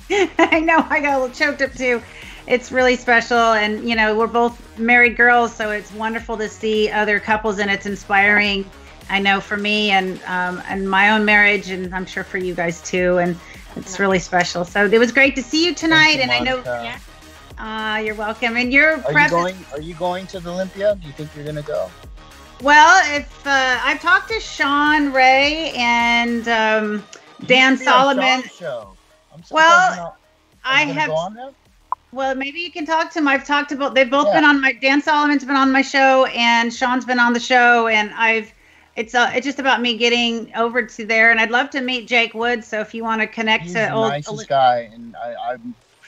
I know I got a little choked up too. It's really special, and you know we're both married girls, so it's wonderful to see other couples, and it's inspiring. I know for me and um, and my own marriage, and I'm sure for you guys too, and it's really special. So it was great to see you tonight, Thank you, and I know Monica. Yeah. uh, you're welcome. And you're. you going? Are you going to the Olympia? Do you think you're gonna go? Well, if uh, I've talked to Sean Ray and um, Dan You should be on Solomon, Show. Well, not- I have Go on there? Well, maybe you can talk to them. I've talked about they've both Yeah. been on my Dan Solomon's been on my show and Sean's been on the show and I've it's uh it's just about me getting over to there and I'd love to meet Jake Woods. So if you want to connect He's to the old nicest guy, and I, I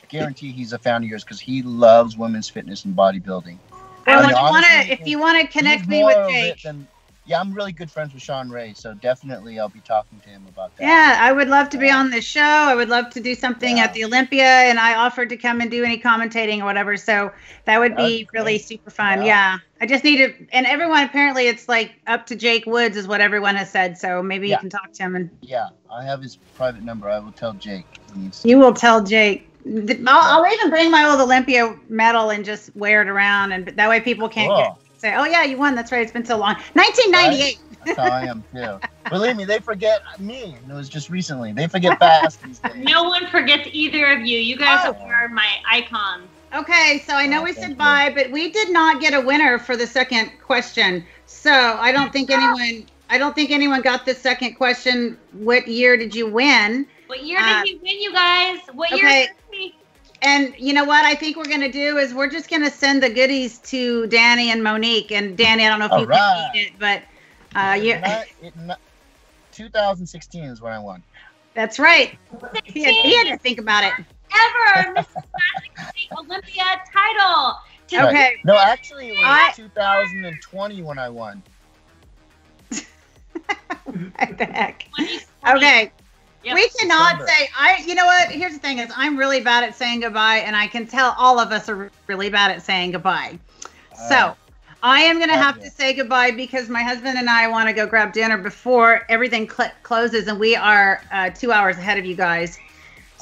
guarantee he's a fan of yours because he loves women's fitness and bodybuilding. Well, I uh, if you want to, if you want to connect me with Jake. than- yeah, I'm really good friends with Sean Ray, so definitely I'll be talking to him about that. Yeah, I would love to be on the show. I would love to do something Yeah. at the Olympia, and I offered to come and do any commentating or whatever. So that would be really great. super fun. Yeah. Yeah. I just need to, and everyone apparently it's like up to Jake Woods is what everyone has said. So maybe Yeah. you can talk to him, and Yeah, I have his private number. I will tell Jake. He needs to- you will tell Jake. Th- I'll, I'll even bring my old Olympia medal and just wear it around, and that way people can't Cool. get say, "Oh yeah, you won." That's right. It's been so long. 1998. That's how I am too. Believe me, they forget me. It was just recently. They forget fast these days. no one forgets either of you. You guys Oh. are my icons. Okay, so I know Oh, we thank said you. bye, but we did not get a winner for the second question. So I don't think anyone I don't think anyone got the second question. What year did you win? What year Uh, did you win, you guys? What year? okay. did we- And you know what I think we're gonna do is we're just gonna send the goodies to Danny and Monique. And Danny, I don't know if All you right. can eat it, but uh, you, Not- 2016 is when I won. that's right. He had, he had to think about it. Ever Mrs. Classic Olympia title. To Okay. Right. No, actually, it was I- 2020 when I won. What the heck? Okay. Yep. We cannot December. say I you know what? Here's the thing is I'm really bad at saying goodbye and I can tell all of us are really bad at saying goodbye. So Uh, I am gonna have okay. to say goodbye because my husband and I want to go grab dinner before everything cl- closes and we are uh, two hours ahead of you guys.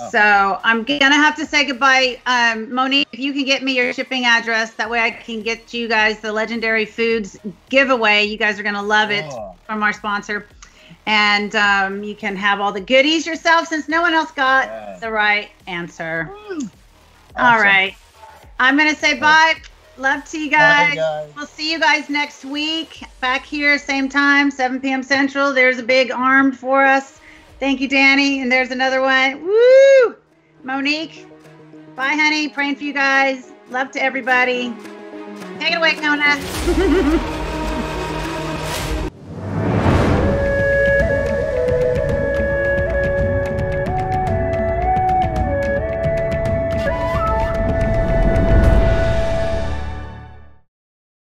Oh. So I'm gonna have to say goodbye. Um, Monique, if you can get me your shipping address, that way I can get you guys the Legendary Foods giveaway. You guys are gonna love it Oh. from our sponsor, and um, you can have all the goodies yourself since no one else got the right answer. All Awesome. right, I'm gonna say bye. Love to you Bye, guys. guys. We'll see you guys next week back here, same time, 7 p.m. Central. There's a big arm for us. Thank you, Danny. And there's another one. Woo! Monique. Bye, honey. Praying for you guys. Love to everybody. Take it away, Kona.